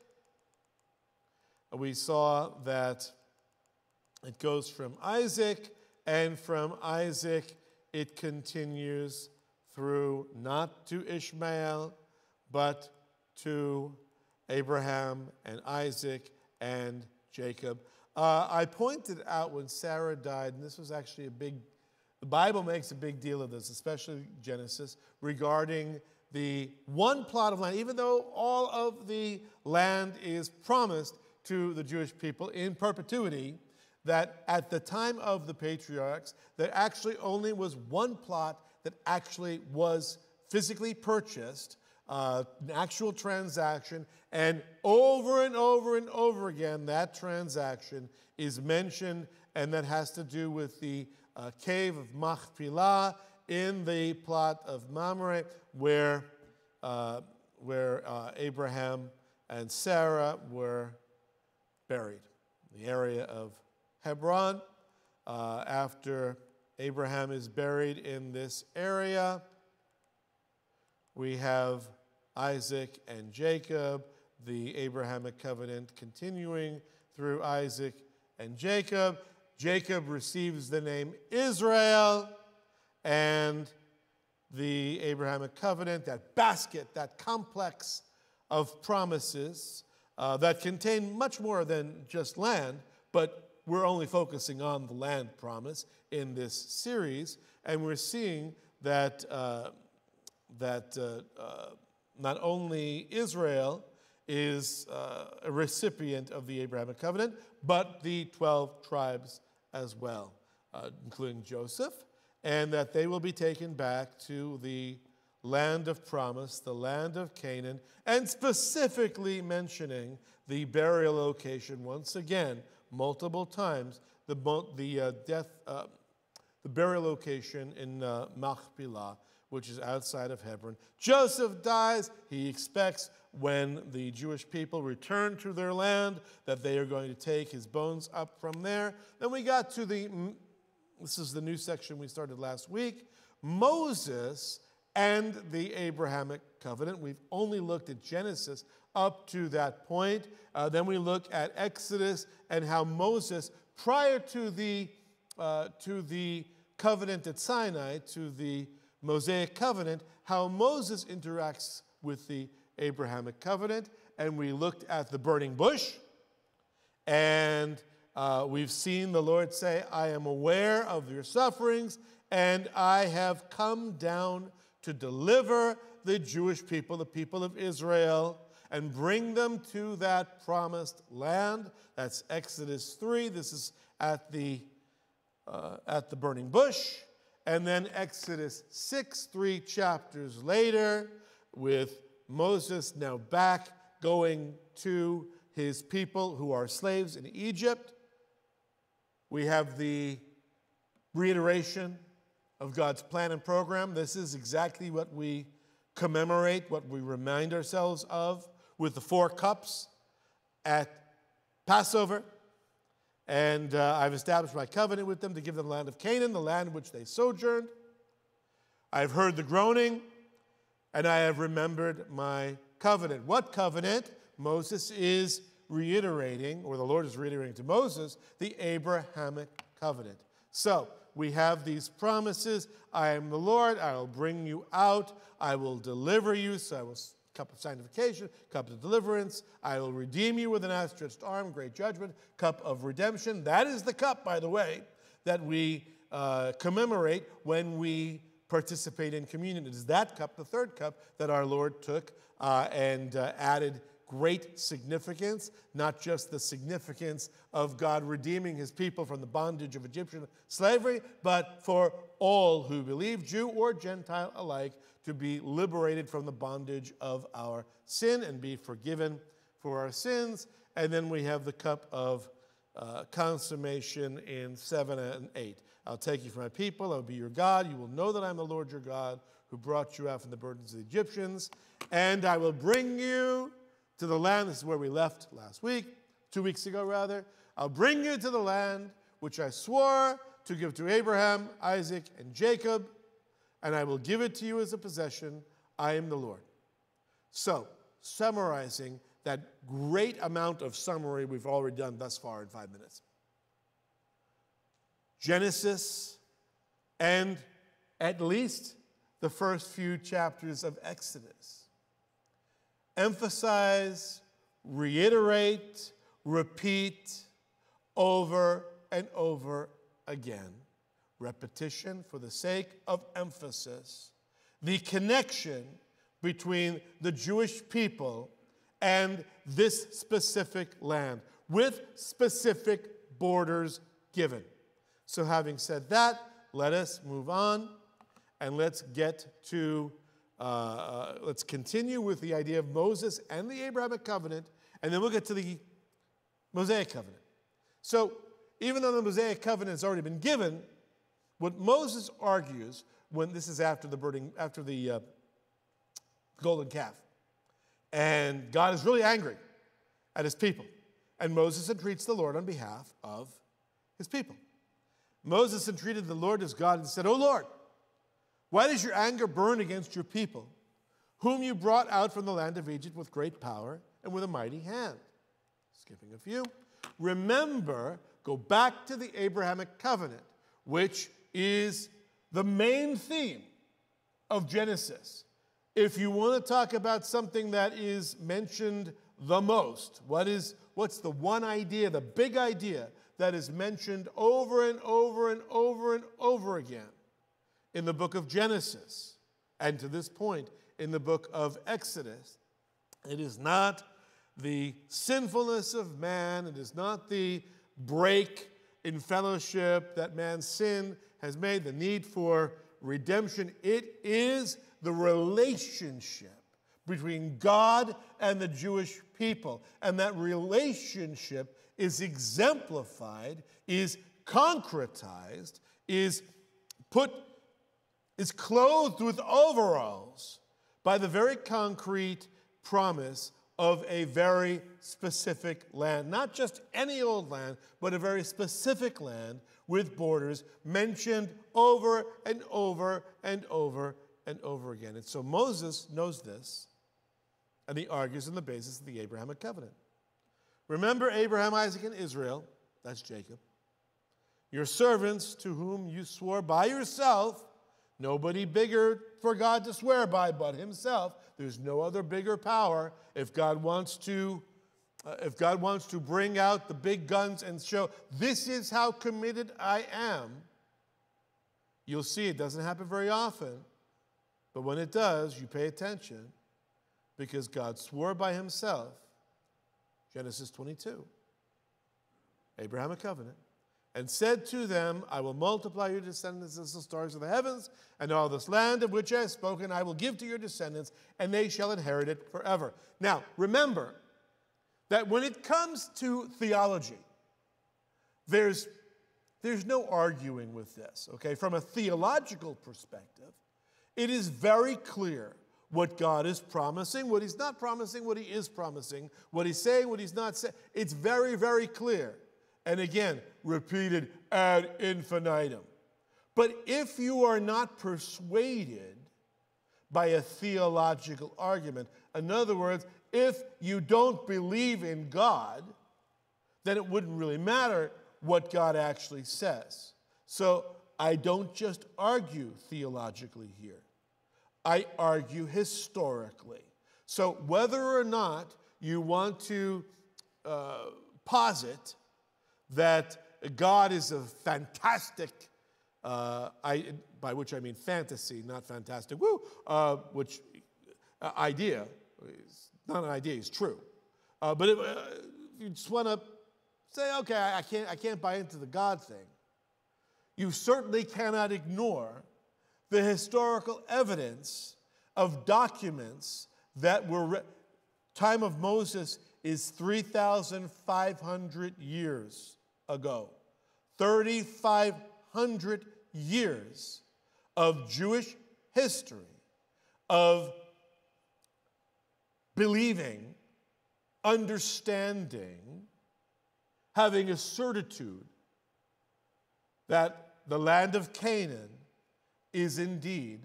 We saw that it goes from Isaac, and from Isaac it continues through not to Ishmael, but to Abraham and Isaac and Jacob. Uh, I pointed out when Sarah died, and this was actually a big, the Bible makes a big deal of this, especially Genesis, regarding the one plot of land, even though all of the land is promised to the Jewish people in perpetuity, that at the time of the patriarchs, there actually only was one plot that actually was physically purchased uh, an actual transaction, and over and over and over again, that transaction is mentioned, and that has to do with the uh, cave of Machpelah in the plot of Mamre, where, uh, where uh, Abraham and Sarah were buried. The area of Hebron. Uh, after Abraham is buried in this area, we have Isaac and Jacob, the Abrahamic covenant continuing through Isaac and Jacob. Jacob receives the name Israel, and the Abrahamic covenant, that basket, that complex of promises uh, that contain much more than just land, but we're only focusing on the land promise in this series, and we're seeing that. Uh, that uh, uh, not only Israel is uh, a recipient of the Abrahamic covenant, but the 12 tribes as well, uh, including Joseph, and that they will be taken back to the land of promise, the land of Canaan, and specifically mentioning the burial location once again, multiple times, the, the uh, death, uh, the burial location in Machpelah which is outside of Hebron. Joseph dies. He expects when the Jewish people return to their land that they are going to take his bones up from there. Then we got to the, this is the new section we started last week. Moses and the Abrahamic covenant. We've only looked at Genesis up to that point. Uh, then we look at Exodus and how Moses, prior to the, uh, to the covenant at Sinai, to the Mosaic covenant, how Moses interacts with the Abrahamic covenant. And we looked at the burning bush. And uh, we've seen the Lord say, I am aware of your sufferings, and I have come down to deliver the Jewish people, the people of Israel, and bring them to that promised land. That's Exodus 3. This is at the, uh, at the burning bush. And then Exodus 6, three chapters later, with Moses now back going to his people who are slaves in Egypt. We have the reiteration of God's plan and program. This is exactly what we commemorate, what we remind ourselves of with the four cups at Passover. And uh, I've established my covenant with them to give them the land of Canaan, the land which they sojourned. I've heard the groaning, and I have remembered my covenant. What covenant? Moses is reiterating, or the Lord is reiterating to Moses, the Abrahamic covenant. So we have these promises I am the Lord, I will bring you out, I will deliver you. So I will cup of sanctification, cup of deliverance. I will redeem you with an outstretched arm, great judgment, cup of redemption. That is the cup, by the way, that we uh, commemorate when we participate in communion. It is that cup, the third cup, that our Lord took uh, and uh, added great significance, not just the significance of God redeeming his people from the bondage of Egyptian slavery, but for all who believe, Jew or Gentile alike, to be liberated from the bondage of our sin and be forgiven for our sins. And then we have the cup of uh, consummation in 7 and 8. I'll take you for my people, I'll be your God. You will know that I'm the Lord your God who brought you out from the burdens of the Egyptians. And I will bring you to the land. This is where we left last week, two weeks ago, rather. I'll bring you to the land which I swore to give to Abraham, Isaac, and Jacob, and I will give it to you as a possession. I am the Lord. So, summarizing that great amount of summary we've already done thus far in five minutes Genesis and at least the first few chapters of Exodus emphasize, reiterate, repeat over and over again. Repetition for the sake of emphasis. The connection between the Jewish people and this specific land with specific borders given. So, having said that, let us move on and let's get to uh, uh, let's continue with the idea of Moses and the Abrahamic covenant, and then we'll get to the Mosaic covenant. So, even though the Mosaic covenant has already been given, what Moses argues when this is after the burning, after the uh, golden calf, and God is really angry at his people, and Moses entreats the Lord on behalf of his people. Moses entreated the Lord as God and said, "O Lord." Why does your anger burn against your people, whom you brought out from the land of Egypt with great power and with a mighty hand? Skipping a few. Remember, go back to the Abrahamic covenant, which is the main theme of Genesis. If you want to talk about something that is mentioned the most, what is what's the one idea, the big idea that is mentioned over and over and over and over again? In the book of Genesis and to this point in the book of Exodus. It is not the sinfulness of man, it is not the break in fellowship that man's sin has made, the need for redemption. It is the relationship between God and the Jewish people. And that relationship is exemplified, is concretized, is put is clothed with overalls by the very concrete promise of a very specific land. Not just any old land, but a very specific land with borders mentioned over and over and over and over again. And so Moses knows this, and he argues on the basis of the Abrahamic covenant. Remember Abraham, Isaac, and Israel, that's Jacob, your servants to whom you swore by yourself, nobody bigger for God to swear by but himself. There's no other bigger power if God wants to uh, if God wants to bring out the big guns and show this is how committed I am. You'll see it doesn't happen very often, but when it does, you pay attention because God swore by himself Genesis 22. Abraham a covenant, and said to them, I will multiply your descendants as the stars of the heavens, and all this land of which I have spoken I will give to your descendants, and they shall inherit it forever. Now, remember that when it comes to theology, there's, there's no arguing with this, okay? From a theological perspective, it is very clear what God is promising, what He's not promising, what He is promising, what He's saying, what He's not saying. It's very, very clear. And again, repeated ad infinitum. But if you are not persuaded by a theological argument, in other words, if you don't believe in God, then it wouldn't really matter what God actually says. So I don't just argue theologically here. I argue historically. So, whether or not you want to uh, posit that God is a fantastic, uh, I, by which I mean fantasy, not fantastic, woo, uh, which uh, idea, is not an idea, it's true. Uh, but if, uh, you just want to say, okay, I can't, I can't buy into the God thing, you certainly cannot ignore the historical evidence of documents that were re- time of Moses is 3500 years ago 3500 years of Jewish history of believing understanding having a certitude that the land of Canaan is indeed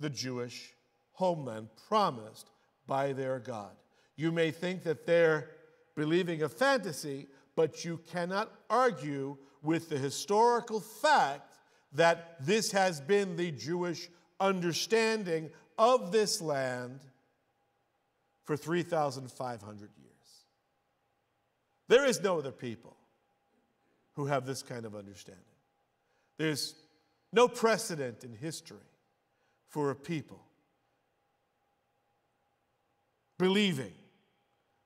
the Jewish homeland promised by their God. You may think that they're believing a fantasy, but you cannot argue with the historical fact that this has been the Jewish understanding of this land for 3,500 years. There is no other people who have this kind of understanding. There's no precedent in history for a people believing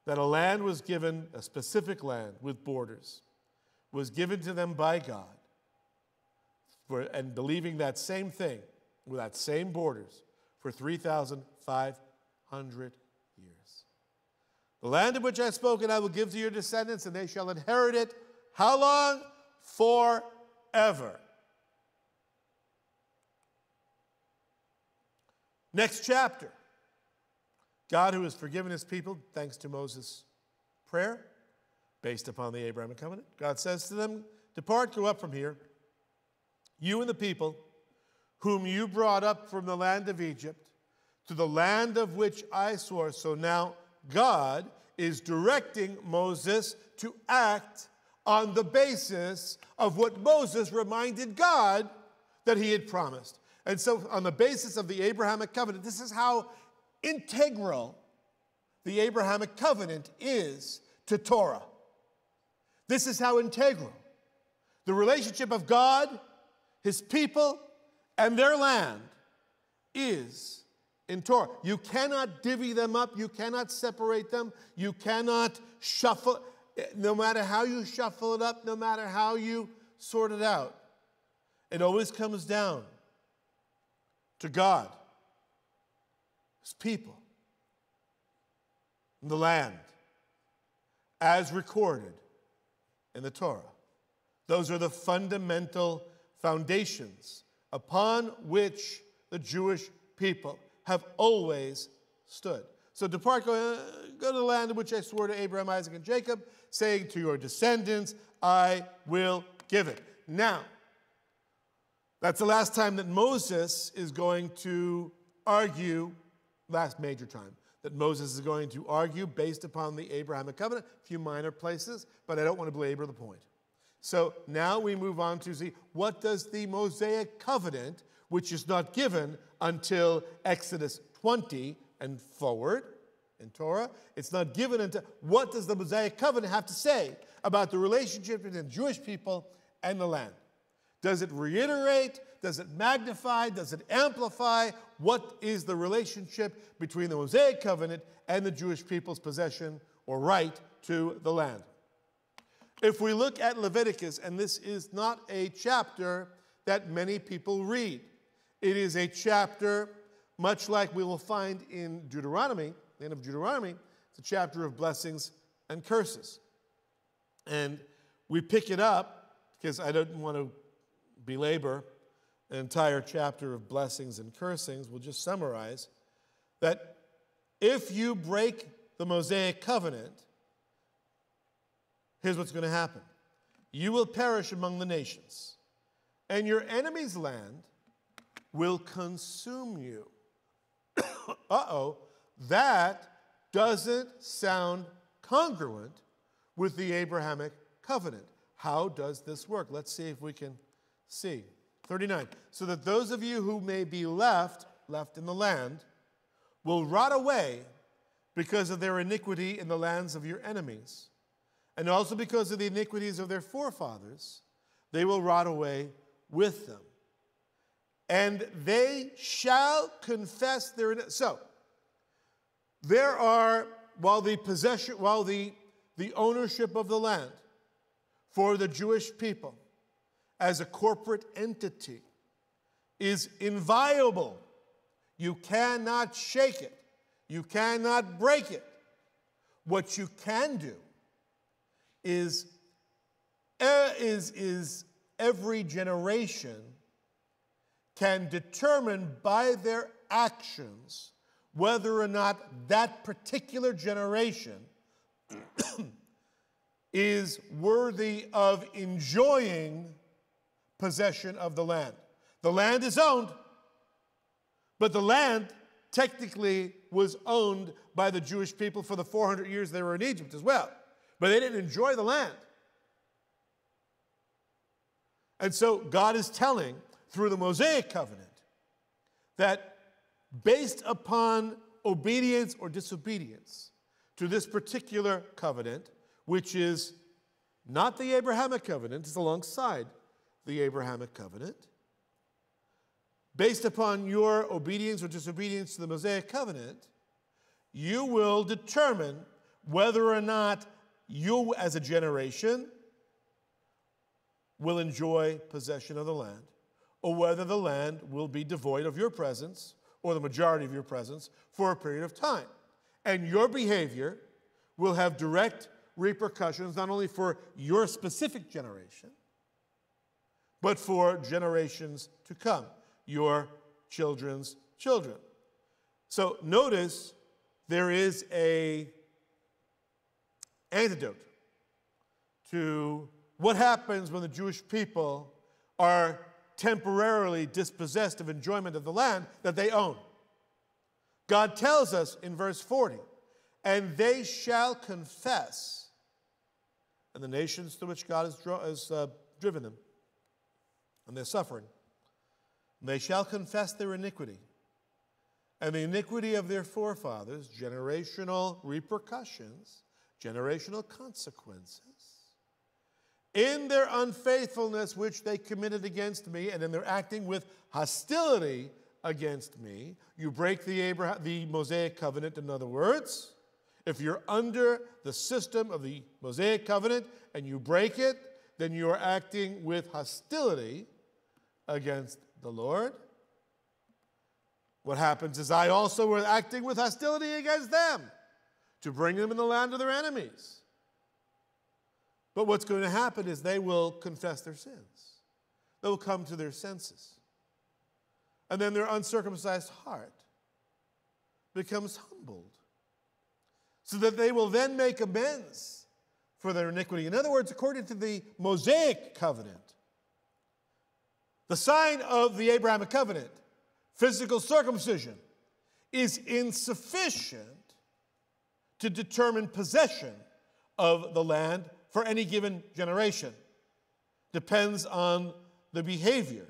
that a land was given, a specific land with borders, was given to them by God, for, and believing that same thing with that same borders for 3,500 years. The land of which I have spoken I will give to your descendants, and they shall inherit it. How long? Forever. Next chapter. God, who has forgiven his people thanks to Moses' prayer, based upon the Abrahamic covenant, God says to them, Depart, go up from here, you and the people whom you brought up from the land of Egypt to the land of which I swore. So now God is directing Moses to act on the basis of what Moses reminded God that he had promised. And so, on the basis of the Abrahamic covenant, this is how integral the Abrahamic covenant is to Torah. This is how integral the relationship of God, his people, and their land is in Torah. You cannot divvy them up, you cannot separate them, you cannot shuffle, no matter how you shuffle it up, no matter how you sort it out. It always comes down to God, His people, the land, as recorded in the Torah. Those are the fundamental foundations upon which the Jewish people have always stood. So depart, go, go to the land which I swore to Abraham, Isaac, and Jacob, saying to your descendants, I will give it. Now, that's the last time that Moses is going to argue, last major time, that Moses is going to argue based upon the Abrahamic covenant, a few minor places, but I don't want to belabor the point. So now we move on to see what does the Mosaic covenant, which is not given until Exodus 20 and forward in Torah, it's not given until what does the Mosaic covenant have to say about the relationship between the Jewish people and the land? Does it reiterate? Does it magnify? Does it amplify? What is the relationship between the Mosaic covenant and the Jewish people's possession or right to the land? If we look at Leviticus, and this is not a chapter that many people read, it is a chapter much like we will find in Deuteronomy, the end of Deuteronomy, it's a chapter of blessings and curses. And we pick it up because I don't want to belabor an entire chapter of blessings and cursings. We'll just summarize that if you break the Mosaic covenant, here's what's going to happen you will perish among the nations, and your enemy's land will consume you. uh oh, that doesn't sound congruent with the Abrahamic covenant. How does this work? Let's see if we can see. 39. So that those of you who may be left, left in the land, will rot away because of their iniquity in the lands of your enemies, and also because of the iniquities of their forefathers, they will rot away with them. And they shall confess their. iniquity. So, there are, while the possession, while the, the ownership of the land for the Jewish people as a corporate entity is inviolable. You cannot shake it. You cannot break it. What you can do is, is, is every generation can determine by their actions whether or not that particular generation is worthy of enjoying possession of the land. The land is owned, but the land technically was owned by the Jewish people for the 400 years they were in Egypt as well. But they didn't enjoy the land. And so God is telling through the Mosaic covenant that based upon obedience or disobedience to this particular covenant, which is not the Abrahamic covenant, it's alongside the Abrahamic covenant. Based upon your obedience or disobedience to the Mosaic covenant, you will determine whether or not you as a generation will enjoy possession of the land or whether the land will be devoid of your presence or the majority of your presence for a period of time. And your behavior will have direct repercussions not only for your specific generation, but for generations to come, your children's children. So notice there is a antidote to what happens when the Jewish people are temporarily dispossessed of enjoyment of the land that they own. God tells us in verse 40, and they shall confess, and the nations to which God has, has uh, driven them, and their suffering, they shall confess their iniquity, and the iniquity of their forefathers, generational repercussions, generational consequences in their unfaithfulness which they committed against me, and in their acting with hostility against me, you break the, Abraham, the Mosaic covenant. In other words, if you're under the system of the Mosaic covenant and you break it, then you are acting with hostility against the Lord. What happens is I also were acting with hostility against them to bring them in the land of their enemies. But what's going to happen is they will confess their sins. They will come to their senses. And then their uncircumcised heart becomes humbled so that they will then make amends for their iniquity. In other words, according to the Mosaic covenant, the sign of the Abrahamic covenant, physical circumcision, is insufficient to determine possession of the land for any given generation. Depends on the behavior.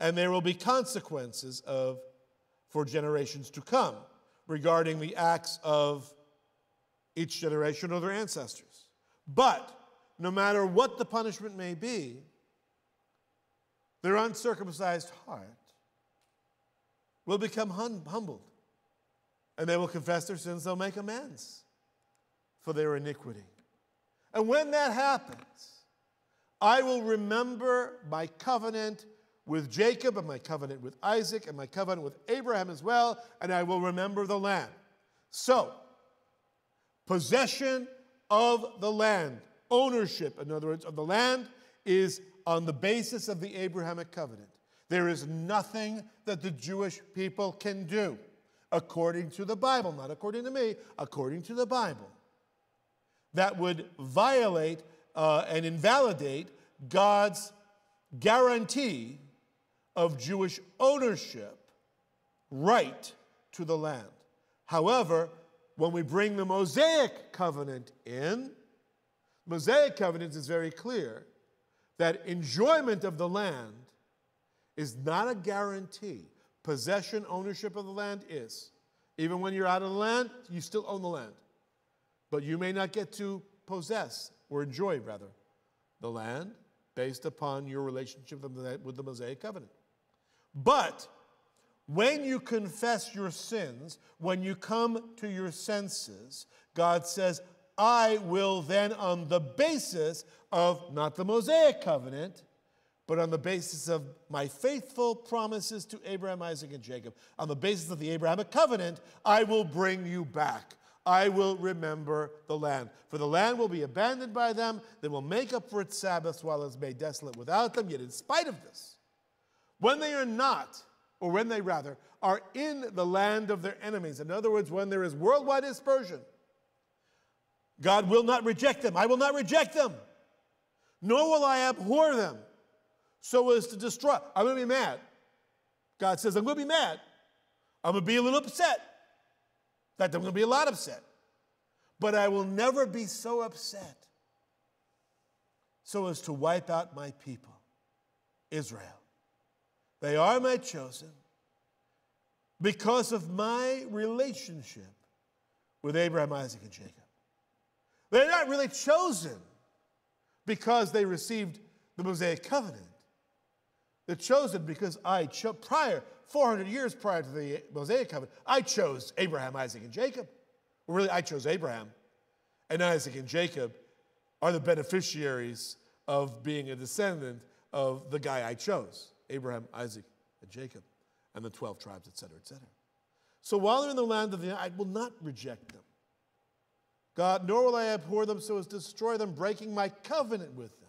And there will be consequences of for generations to come regarding the acts of each generation or their ancestors. But no matter what the punishment may be, their uncircumcised heart will become hum- humbled and they will confess their sins, they'll make amends for their iniquity. And when that happens, I will remember my covenant with Jacob and my covenant with Isaac and my covenant with Abraham as well, and I will remember the land. So, possession of the land, ownership, in other words, of the land, is on the basis of the Abrahamic covenant. There is nothing that the Jewish people can do according to the Bible, not according to me, according to the Bible, that would violate uh, and invalidate God's guarantee of Jewish ownership, right to the land. However, when we bring the Mosaic covenant in, Mosaic covenant is very clear that enjoyment of the land is not a guarantee. Possession, ownership of the land is. Even when you're out of the land, you still own the land. But you may not get to possess, or enjoy rather, the land based upon your relationship with the Mosaic covenant. But when you confess your sins, when you come to your senses, God says, I will then, on the basis of not the Mosaic covenant, but on the basis of my faithful promises to Abraham, Isaac, and Jacob, on the basis of the Abrahamic covenant, I will bring you back. I will remember the land. For the land will be abandoned by them, they will make up for its Sabbaths while it's made desolate without them. Yet, in spite of this, when they are not, or when they rather, are in the land of their enemies, in other words, when there is worldwide dispersion, God will not reject them. I will not reject them, nor will I abhor them so as to destroy. I'm going to be mad. God says, I'm going to be mad. I'm going to be a little upset. In fact, I'm going to be a lot upset. But I will never be so upset so as to wipe out my people, Israel. They are my chosen because of my relationship with Abraham, Isaac, and Jacob. They're not really chosen because they received the Mosaic covenant. They're chosen because I chose, prior, 400 years prior to the Mosaic covenant, I chose Abraham, Isaac, and Jacob. Well, really, I chose Abraham, and Isaac and Jacob are the beneficiaries of being a descendant of the guy I chose Abraham, Isaac, and Jacob, and the 12 tribes, etc., etc. So while they're in the land of the, I will not reject them. God, nor will I abhor them so as to destroy them, breaking my covenant with them.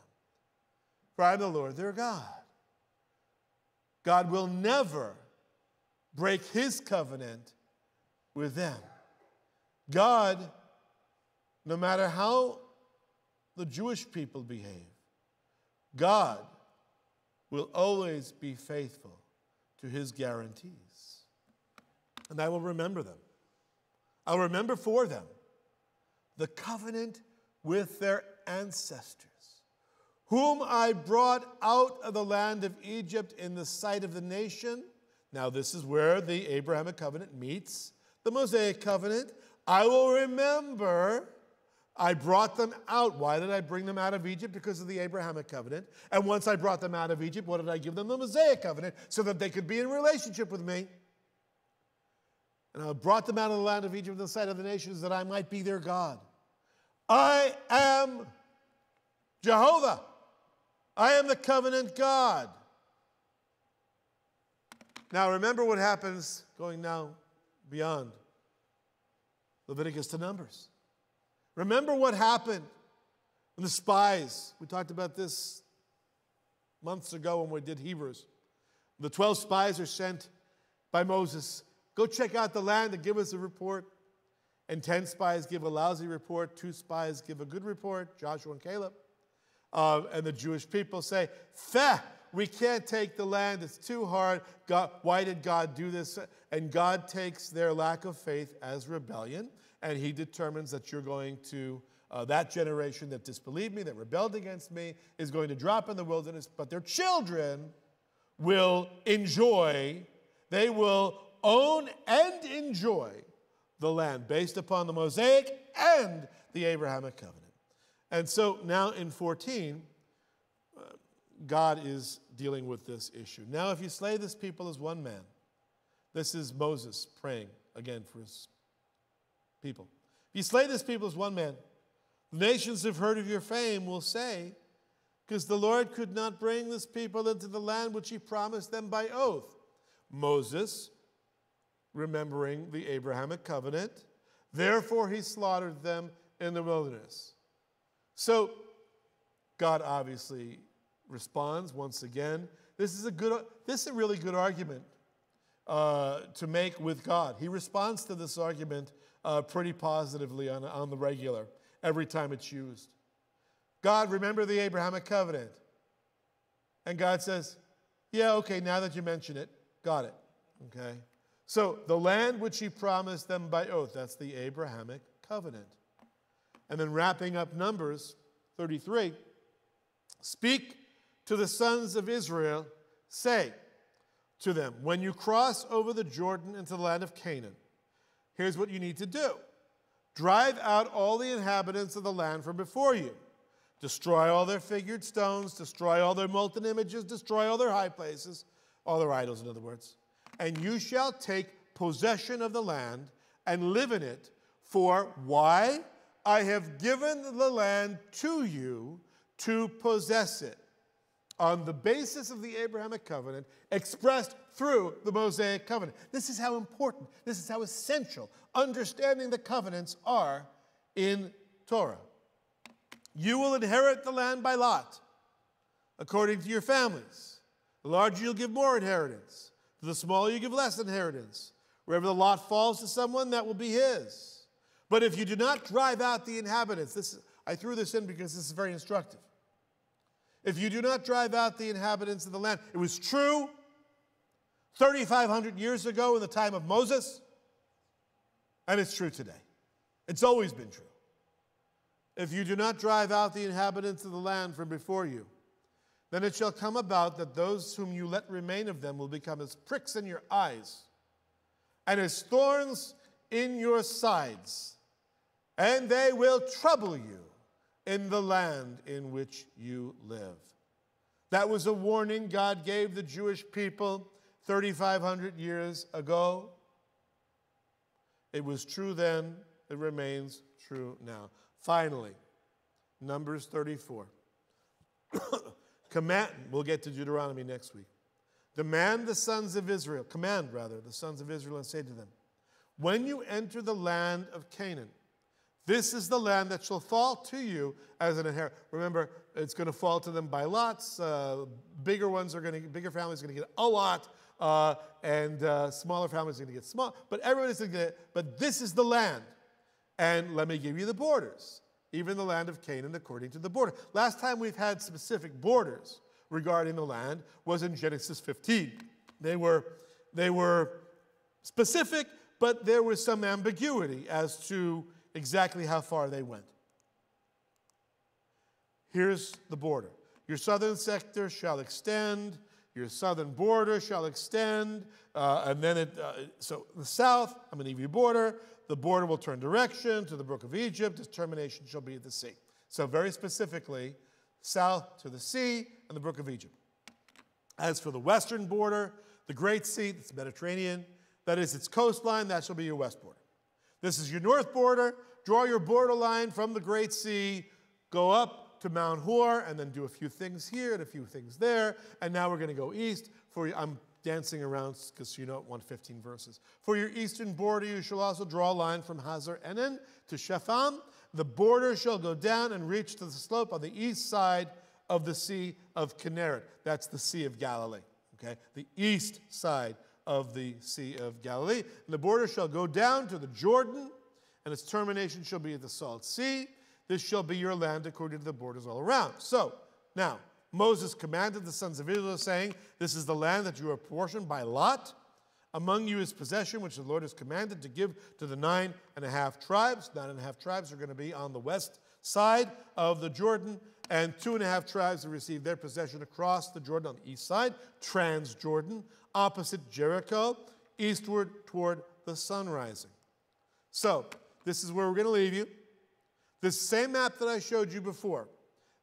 For I am the Lord their God. God will never break his covenant with them. God, no matter how the Jewish people behave, God will always be faithful to his guarantees. And I will remember them. I'll remember for them the covenant with their ancestors whom I brought out of the land of Egypt in the sight of the nation. Now, this is where the Abrahamic covenant meets the Mosaic covenant. I will remember I brought them out. Why did I bring them out of Egypt? Because of the Abrahamic covenant. And once I brought them out of Egypt, what did I give them? The Mosaic covenant, so that they could be in relationship with me. And I brought them out of the land of Egypt in the sight of the nations that I might be their God. I am Jehovah. I am the covenant God. Now, remember what happens going now beyond Leviticus to Numbers. Remember what happened when the spies, we talked about this months ago when we did Hebrews. The 12 spies are sent by Moses. Go check out the land and give us a report. And 10 spies give a lousy report, two spies give a good report, Joshua and Caleb. Uh, and the Jewish people say, Feh, we can't take the land, it's too hard. God, why did God do this? And God takes their lack of faith as rebellion, and He determines that you're going to, uh, that generation that disbelieved me, that rebelled against me, is going to drop in the wilderness, but their children will enjoy, they will own and enjoy the land based upon the Mosaic and the Abrahamic covenant. And so now in 14, uh, God is dealing with this issue. Now, if you slay this people as one man, this is Moses praying again for his people. If you slay this people as one man, the nations have heard of your fame will say, because the Lord could not bring this people into the land which he promised them by oath. Moses, remembering the Abrahamic covenant, therefore he slaughtered them in the wilderness. So, God obviously responds once again. This is a good, this is a really good argument uh, to make with God. He responds to this argument uh, pretty positively on, on the regular every time it's used. God, remember the Abrahamic covenant. And God says, Yeah, okay, now that you mention it, got it. Okay? So the land which he promised them by oath, that's the Abrahamic covenant. And then wrapping up Numbers 33 Speak to the sons of Israel, say to them, When you cross over the Jordan into the land of Canaan, here's what you need to do drive out all the inhabitants of the land from before you. Destroy all their figured stones, destroy all their molten images, destroy all their high places, all their idols, in other words. And you shall take possession of the land and live in it. For why? I have given the land to you to possess it on the basis of the Abrahamic covenant expressed through the Mosaic covenant. This is how important, this is how essential understanding the covenants are in Torah. You will inherit the land by lot, according to your families. The larger you'll give more inheritance, the smaller you give less inheritance. Wherever the lot falls to someone, that will be his. But if you do not drive out the inhabitants, this, I threw this in because this is very instructive. If you do not drive out the inhabitants of the land, it was true 3,500 years ago in the time of Moses, and it's true today. It's always been true. If you do not drive out the inhabitants of the land from before you, then it shall come about that those whom you let remain of them will become as pricks in your eyes and as thorns in your sides, and they will trouble you in the land in which you live. That was a warning God gave the Jewish people 3,500 years ago. It was true then, it remains true now. Finally, Numbers 34. Command, we'll get to Deuteronomy next week. Demand the sons of Israel, command rather, the sons of Israel, and say to them, When you enter the land of Canaan, this is the land that shall fall to you as an inheritance. Remember, it's going to fall to them by lots. Uh, bigger ones are going to, bigger families are going to get a lot, uh, and uh, smaller families are going to get small. But everybody's going to get. But this is the land, and let me give you the borders. Even the land of Canaan, according to the border. Last time we've had specific borders regarding the land was in Genesis 15. They were, they were specific, but there was some ambiguity as to exactly how far they went. Here's the border your southern sector shall extend, your southern border shall extend, uh, and then it, uh, so the south, I'm going to give you border. The border will turn direction to the brook of Egypt, its termination shall be at the sea. So, very specifically, south to the sea and the brook of Egypt. As for the western border, the Great Sea, it's Mediterranean, that is its coastline, that shall be your west border. This is your north border. Draw your borderline from the Great Sea, go up to Mount Hor, and then do a few things here and a few things there. And now we're going to go east. For I'm dancing around because you know 115 verses. For your eastern border, you shall also draw a line from Hazar Enan to Shepham. The border shall go down and reach to the slope on the east side of the Sea of Kinneret. That's the Sea of Galilee. Okay, the east side of the Sea of Galilee. And the border shall go down to the Jordan, and its termination shall be at the Salt Sea. This shall be your land according to the borders all around. So, now, Moses commanded the sons of Israel, saying, This is the land that you are apportioned by lot. Among you is possession, which the Lord has commanded to give to the nine and a half tribes. Nine and a half tribes are going to be on the west side of the Jordan, and two and a half tribes have received their possession across the Jordan on the east side, Transjordan, opposite Jericho, eastward toward the sun rising. So, this is where we're going to leave you. This same map that I showed you before.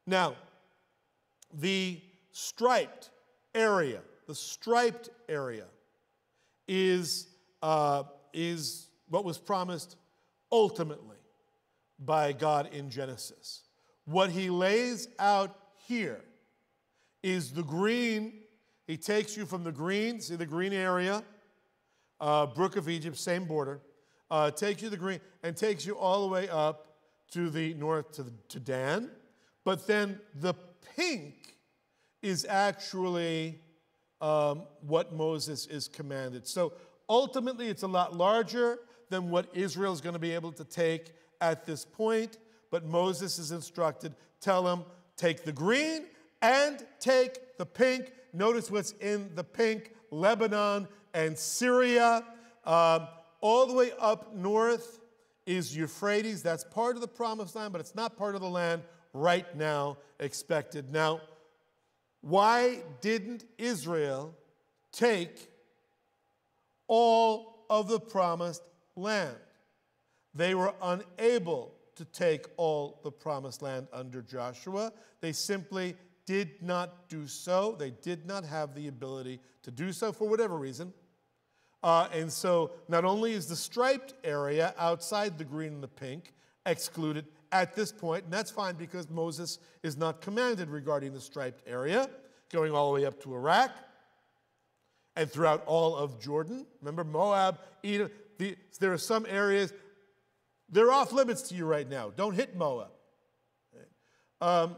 Now, the striped area, the striped area, is, uh, is what was promised ultimately by God in Genesis. What he lays out here is the green. He takes you from the green, see the green area, uh, Brook of Egypt, same border, uh, takes you the green, and takes you all the way up to the north to, the, to Dan. But then the pink is actually um, what Moses is commanded. So ultimately, it's a lot larger than what Israel is going to be able to take at this point. But Moses is instructed tell him, take the green and take the pink. Notice what's in the pink Lebanon and Syria. Um, all the way up north is Euphrates. That's part of the promised land, but it's not part of the land right now expected. Now, why didn't Israel take all of the promised land? They were unable to take all the promised land under Joshua. They simply did not do so. They did not have the ability to do so for whatever reason. Uh, and so, not only is the striped area outside the green and the pink excluded at this point, and that's fine because Moses is not commanded regarding the striped area, going all the way up to Iraq and throughout all of Jordan. Remember, Moab, Edom, the, there are some areas they're off limits to you right now. Don't hit Moab. Um,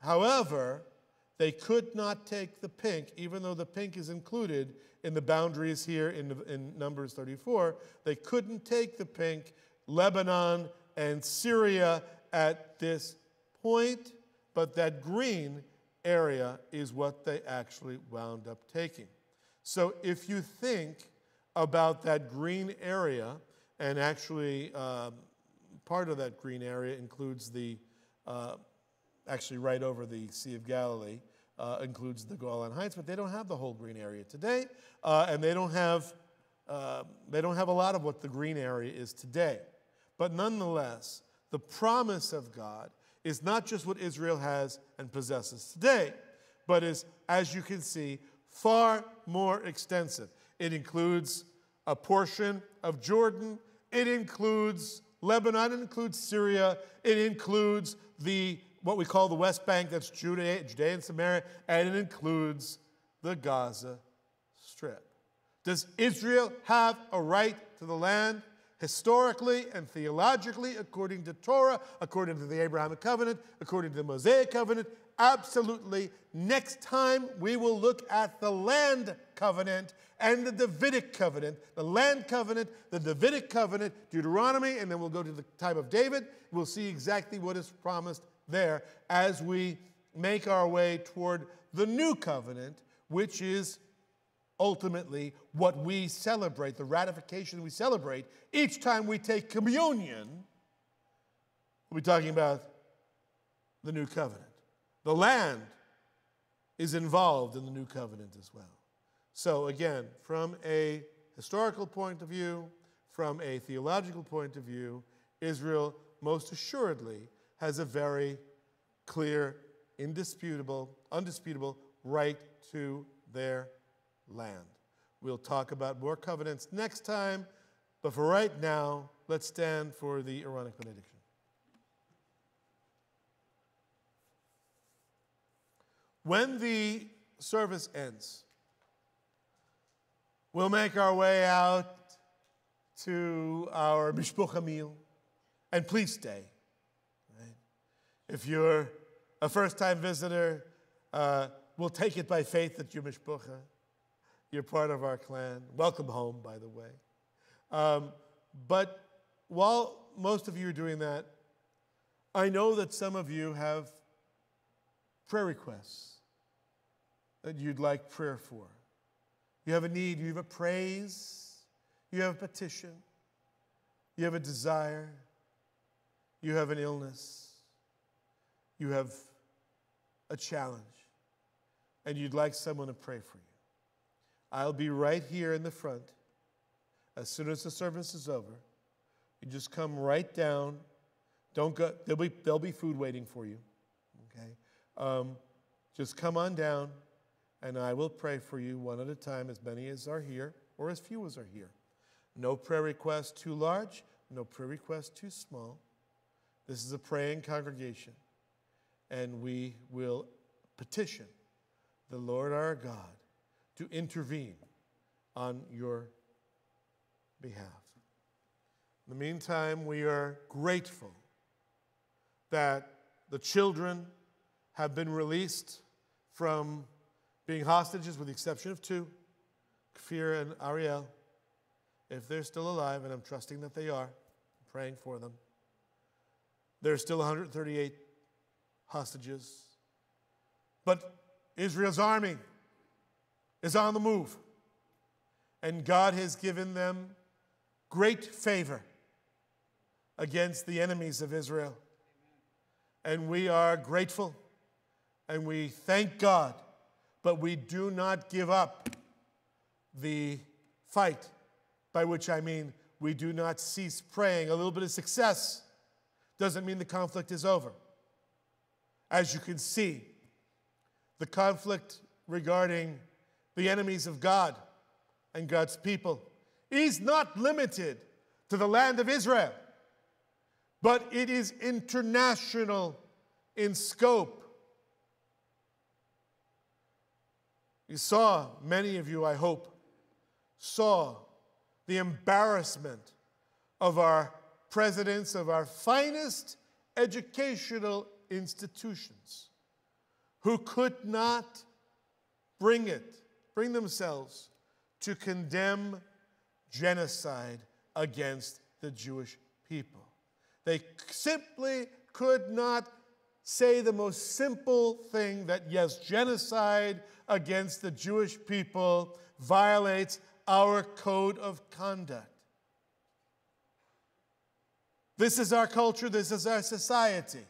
however, they could not take the pink, even though the pink is included in the boundaries here in, in Numbers 34. They couldn't take the pink, Lebanon and Syria at this point, but that green area is what they actually wound up taking. So if you think about that green area, and actually um, part of that green area includes the, uh, actually right over the Sea of Galilee, uh, includes the Golan Heights, but they don't have the whole green area today, uh, and they don't have uh, they don't have a lot of what the green area is today. But nonetheless, the promise of God is not just what Israel has and possesses today, but is, as you can see, far more extensive. It includes a portion of Jordan, it includes Lebanon, it includes Syria, it includes the what we call the West Bank, that's Judea, Judea and Samaria, and it includes the Gaza Strip. Does Israel have a right to the land? Historically and theologically, according to Torah, according to the Abrahamic covenant, according to the Mosaic covenant, absolutely. Next time we will look at the land covenant and the Davidic covenant. The land covenant, the Davidic covenant, Deuteronomy, and then we'll go to the time of David. We'll see exactly what is promised there as we make our way toward the new covenant, which is ultimately what we celebrate, the ratification we celebrate each time we take communion. We'll be talking about the new covenant. The land is involved in the new covenant as well. So, again, from a historical point of view, from a theological point of view, Israel most assuredly has a very clear, indisputable, undisputable right to their land. We'll talk about more covenants next time, but for right now, let's stand for the Aaronic benediction. When the service ends, we'll make our way out to our mishpucha meal, and please stay. If you're a first-time visitor, uh, we'll take it by faith that you're mishpucha. You're part of our clan. Welcome home, by the way. Um, but while most of you are doing that, I know that some of you have prayer requests that you'd like prayer for. You have a need, you have a praise, you have a petition, you have a desire, you have an illness, you have a challenge, and you'd like someone to pray for you. I'll be right here in the front as soon as the service is over. You just come right down. Don't go, there'll be, there'll be food waiting for you. Okay? Um, just come on down, and I will pray for you one at a time, as many as are here, or as few as are here. No prayer request too large, no prayer request too small. This is a praying congregation, and we will petition the Lord our God to intervene on your behalf. In the meantime, we are grateful that the children have been released from being hostages, with the exception of two, Kfir and Ariel. If they're still alive, and I'm trusting that they are, I'm praying for them. There's still 138 hostages. But Israel's army is on the move. And God has given them great favor against the enemies of Israel. And we are grateful and we thank God, but we do not give up the fight, by which I mean we do not cease praying. A little bit of success doesn't mean the conflict is over. As you can see, the conflict regarding the enemies of God and God's people is not limited to the land of Israel, but it is international in scope. You saw, many of you, I hope, saw the embarrassment of our presidents of our finest educational institutions who could not bring it, bring themselves to condemn genocide against the Jewish people. They simply could not say the most simple thing that yes, genocide against the Jewish people violates our code of conduct. This is our culture, this is our society.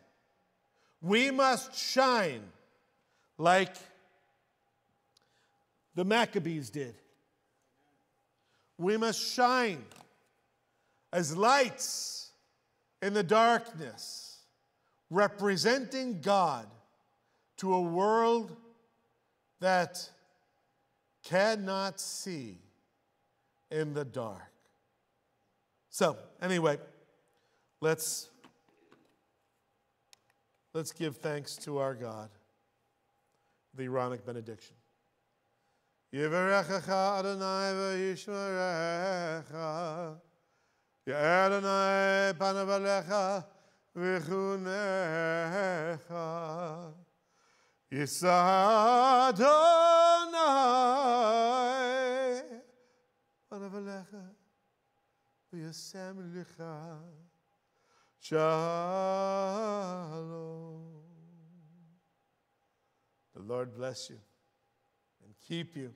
We must shine like the Maccabees did. We must shine as lights in the darkness, representing God to a world that cannot see in the dark. So, anyway, let's let's give thanks to our God. The Aaronic benediction. Yivarechecha Adonai v'yishmerecha. Adonai panav alecha v'chunecha. Yisa Adonai. Shalom. The Lord bless you and keep you.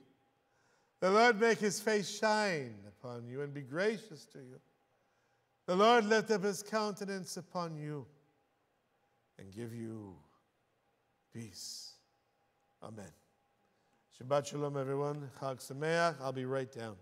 The Lord make his face shine upon you and be gracious to you. The Lord lift up his countenance upon you and give you peace. Amen. Shabbat shalom, everyone. Chag Sameach. I'll be right down.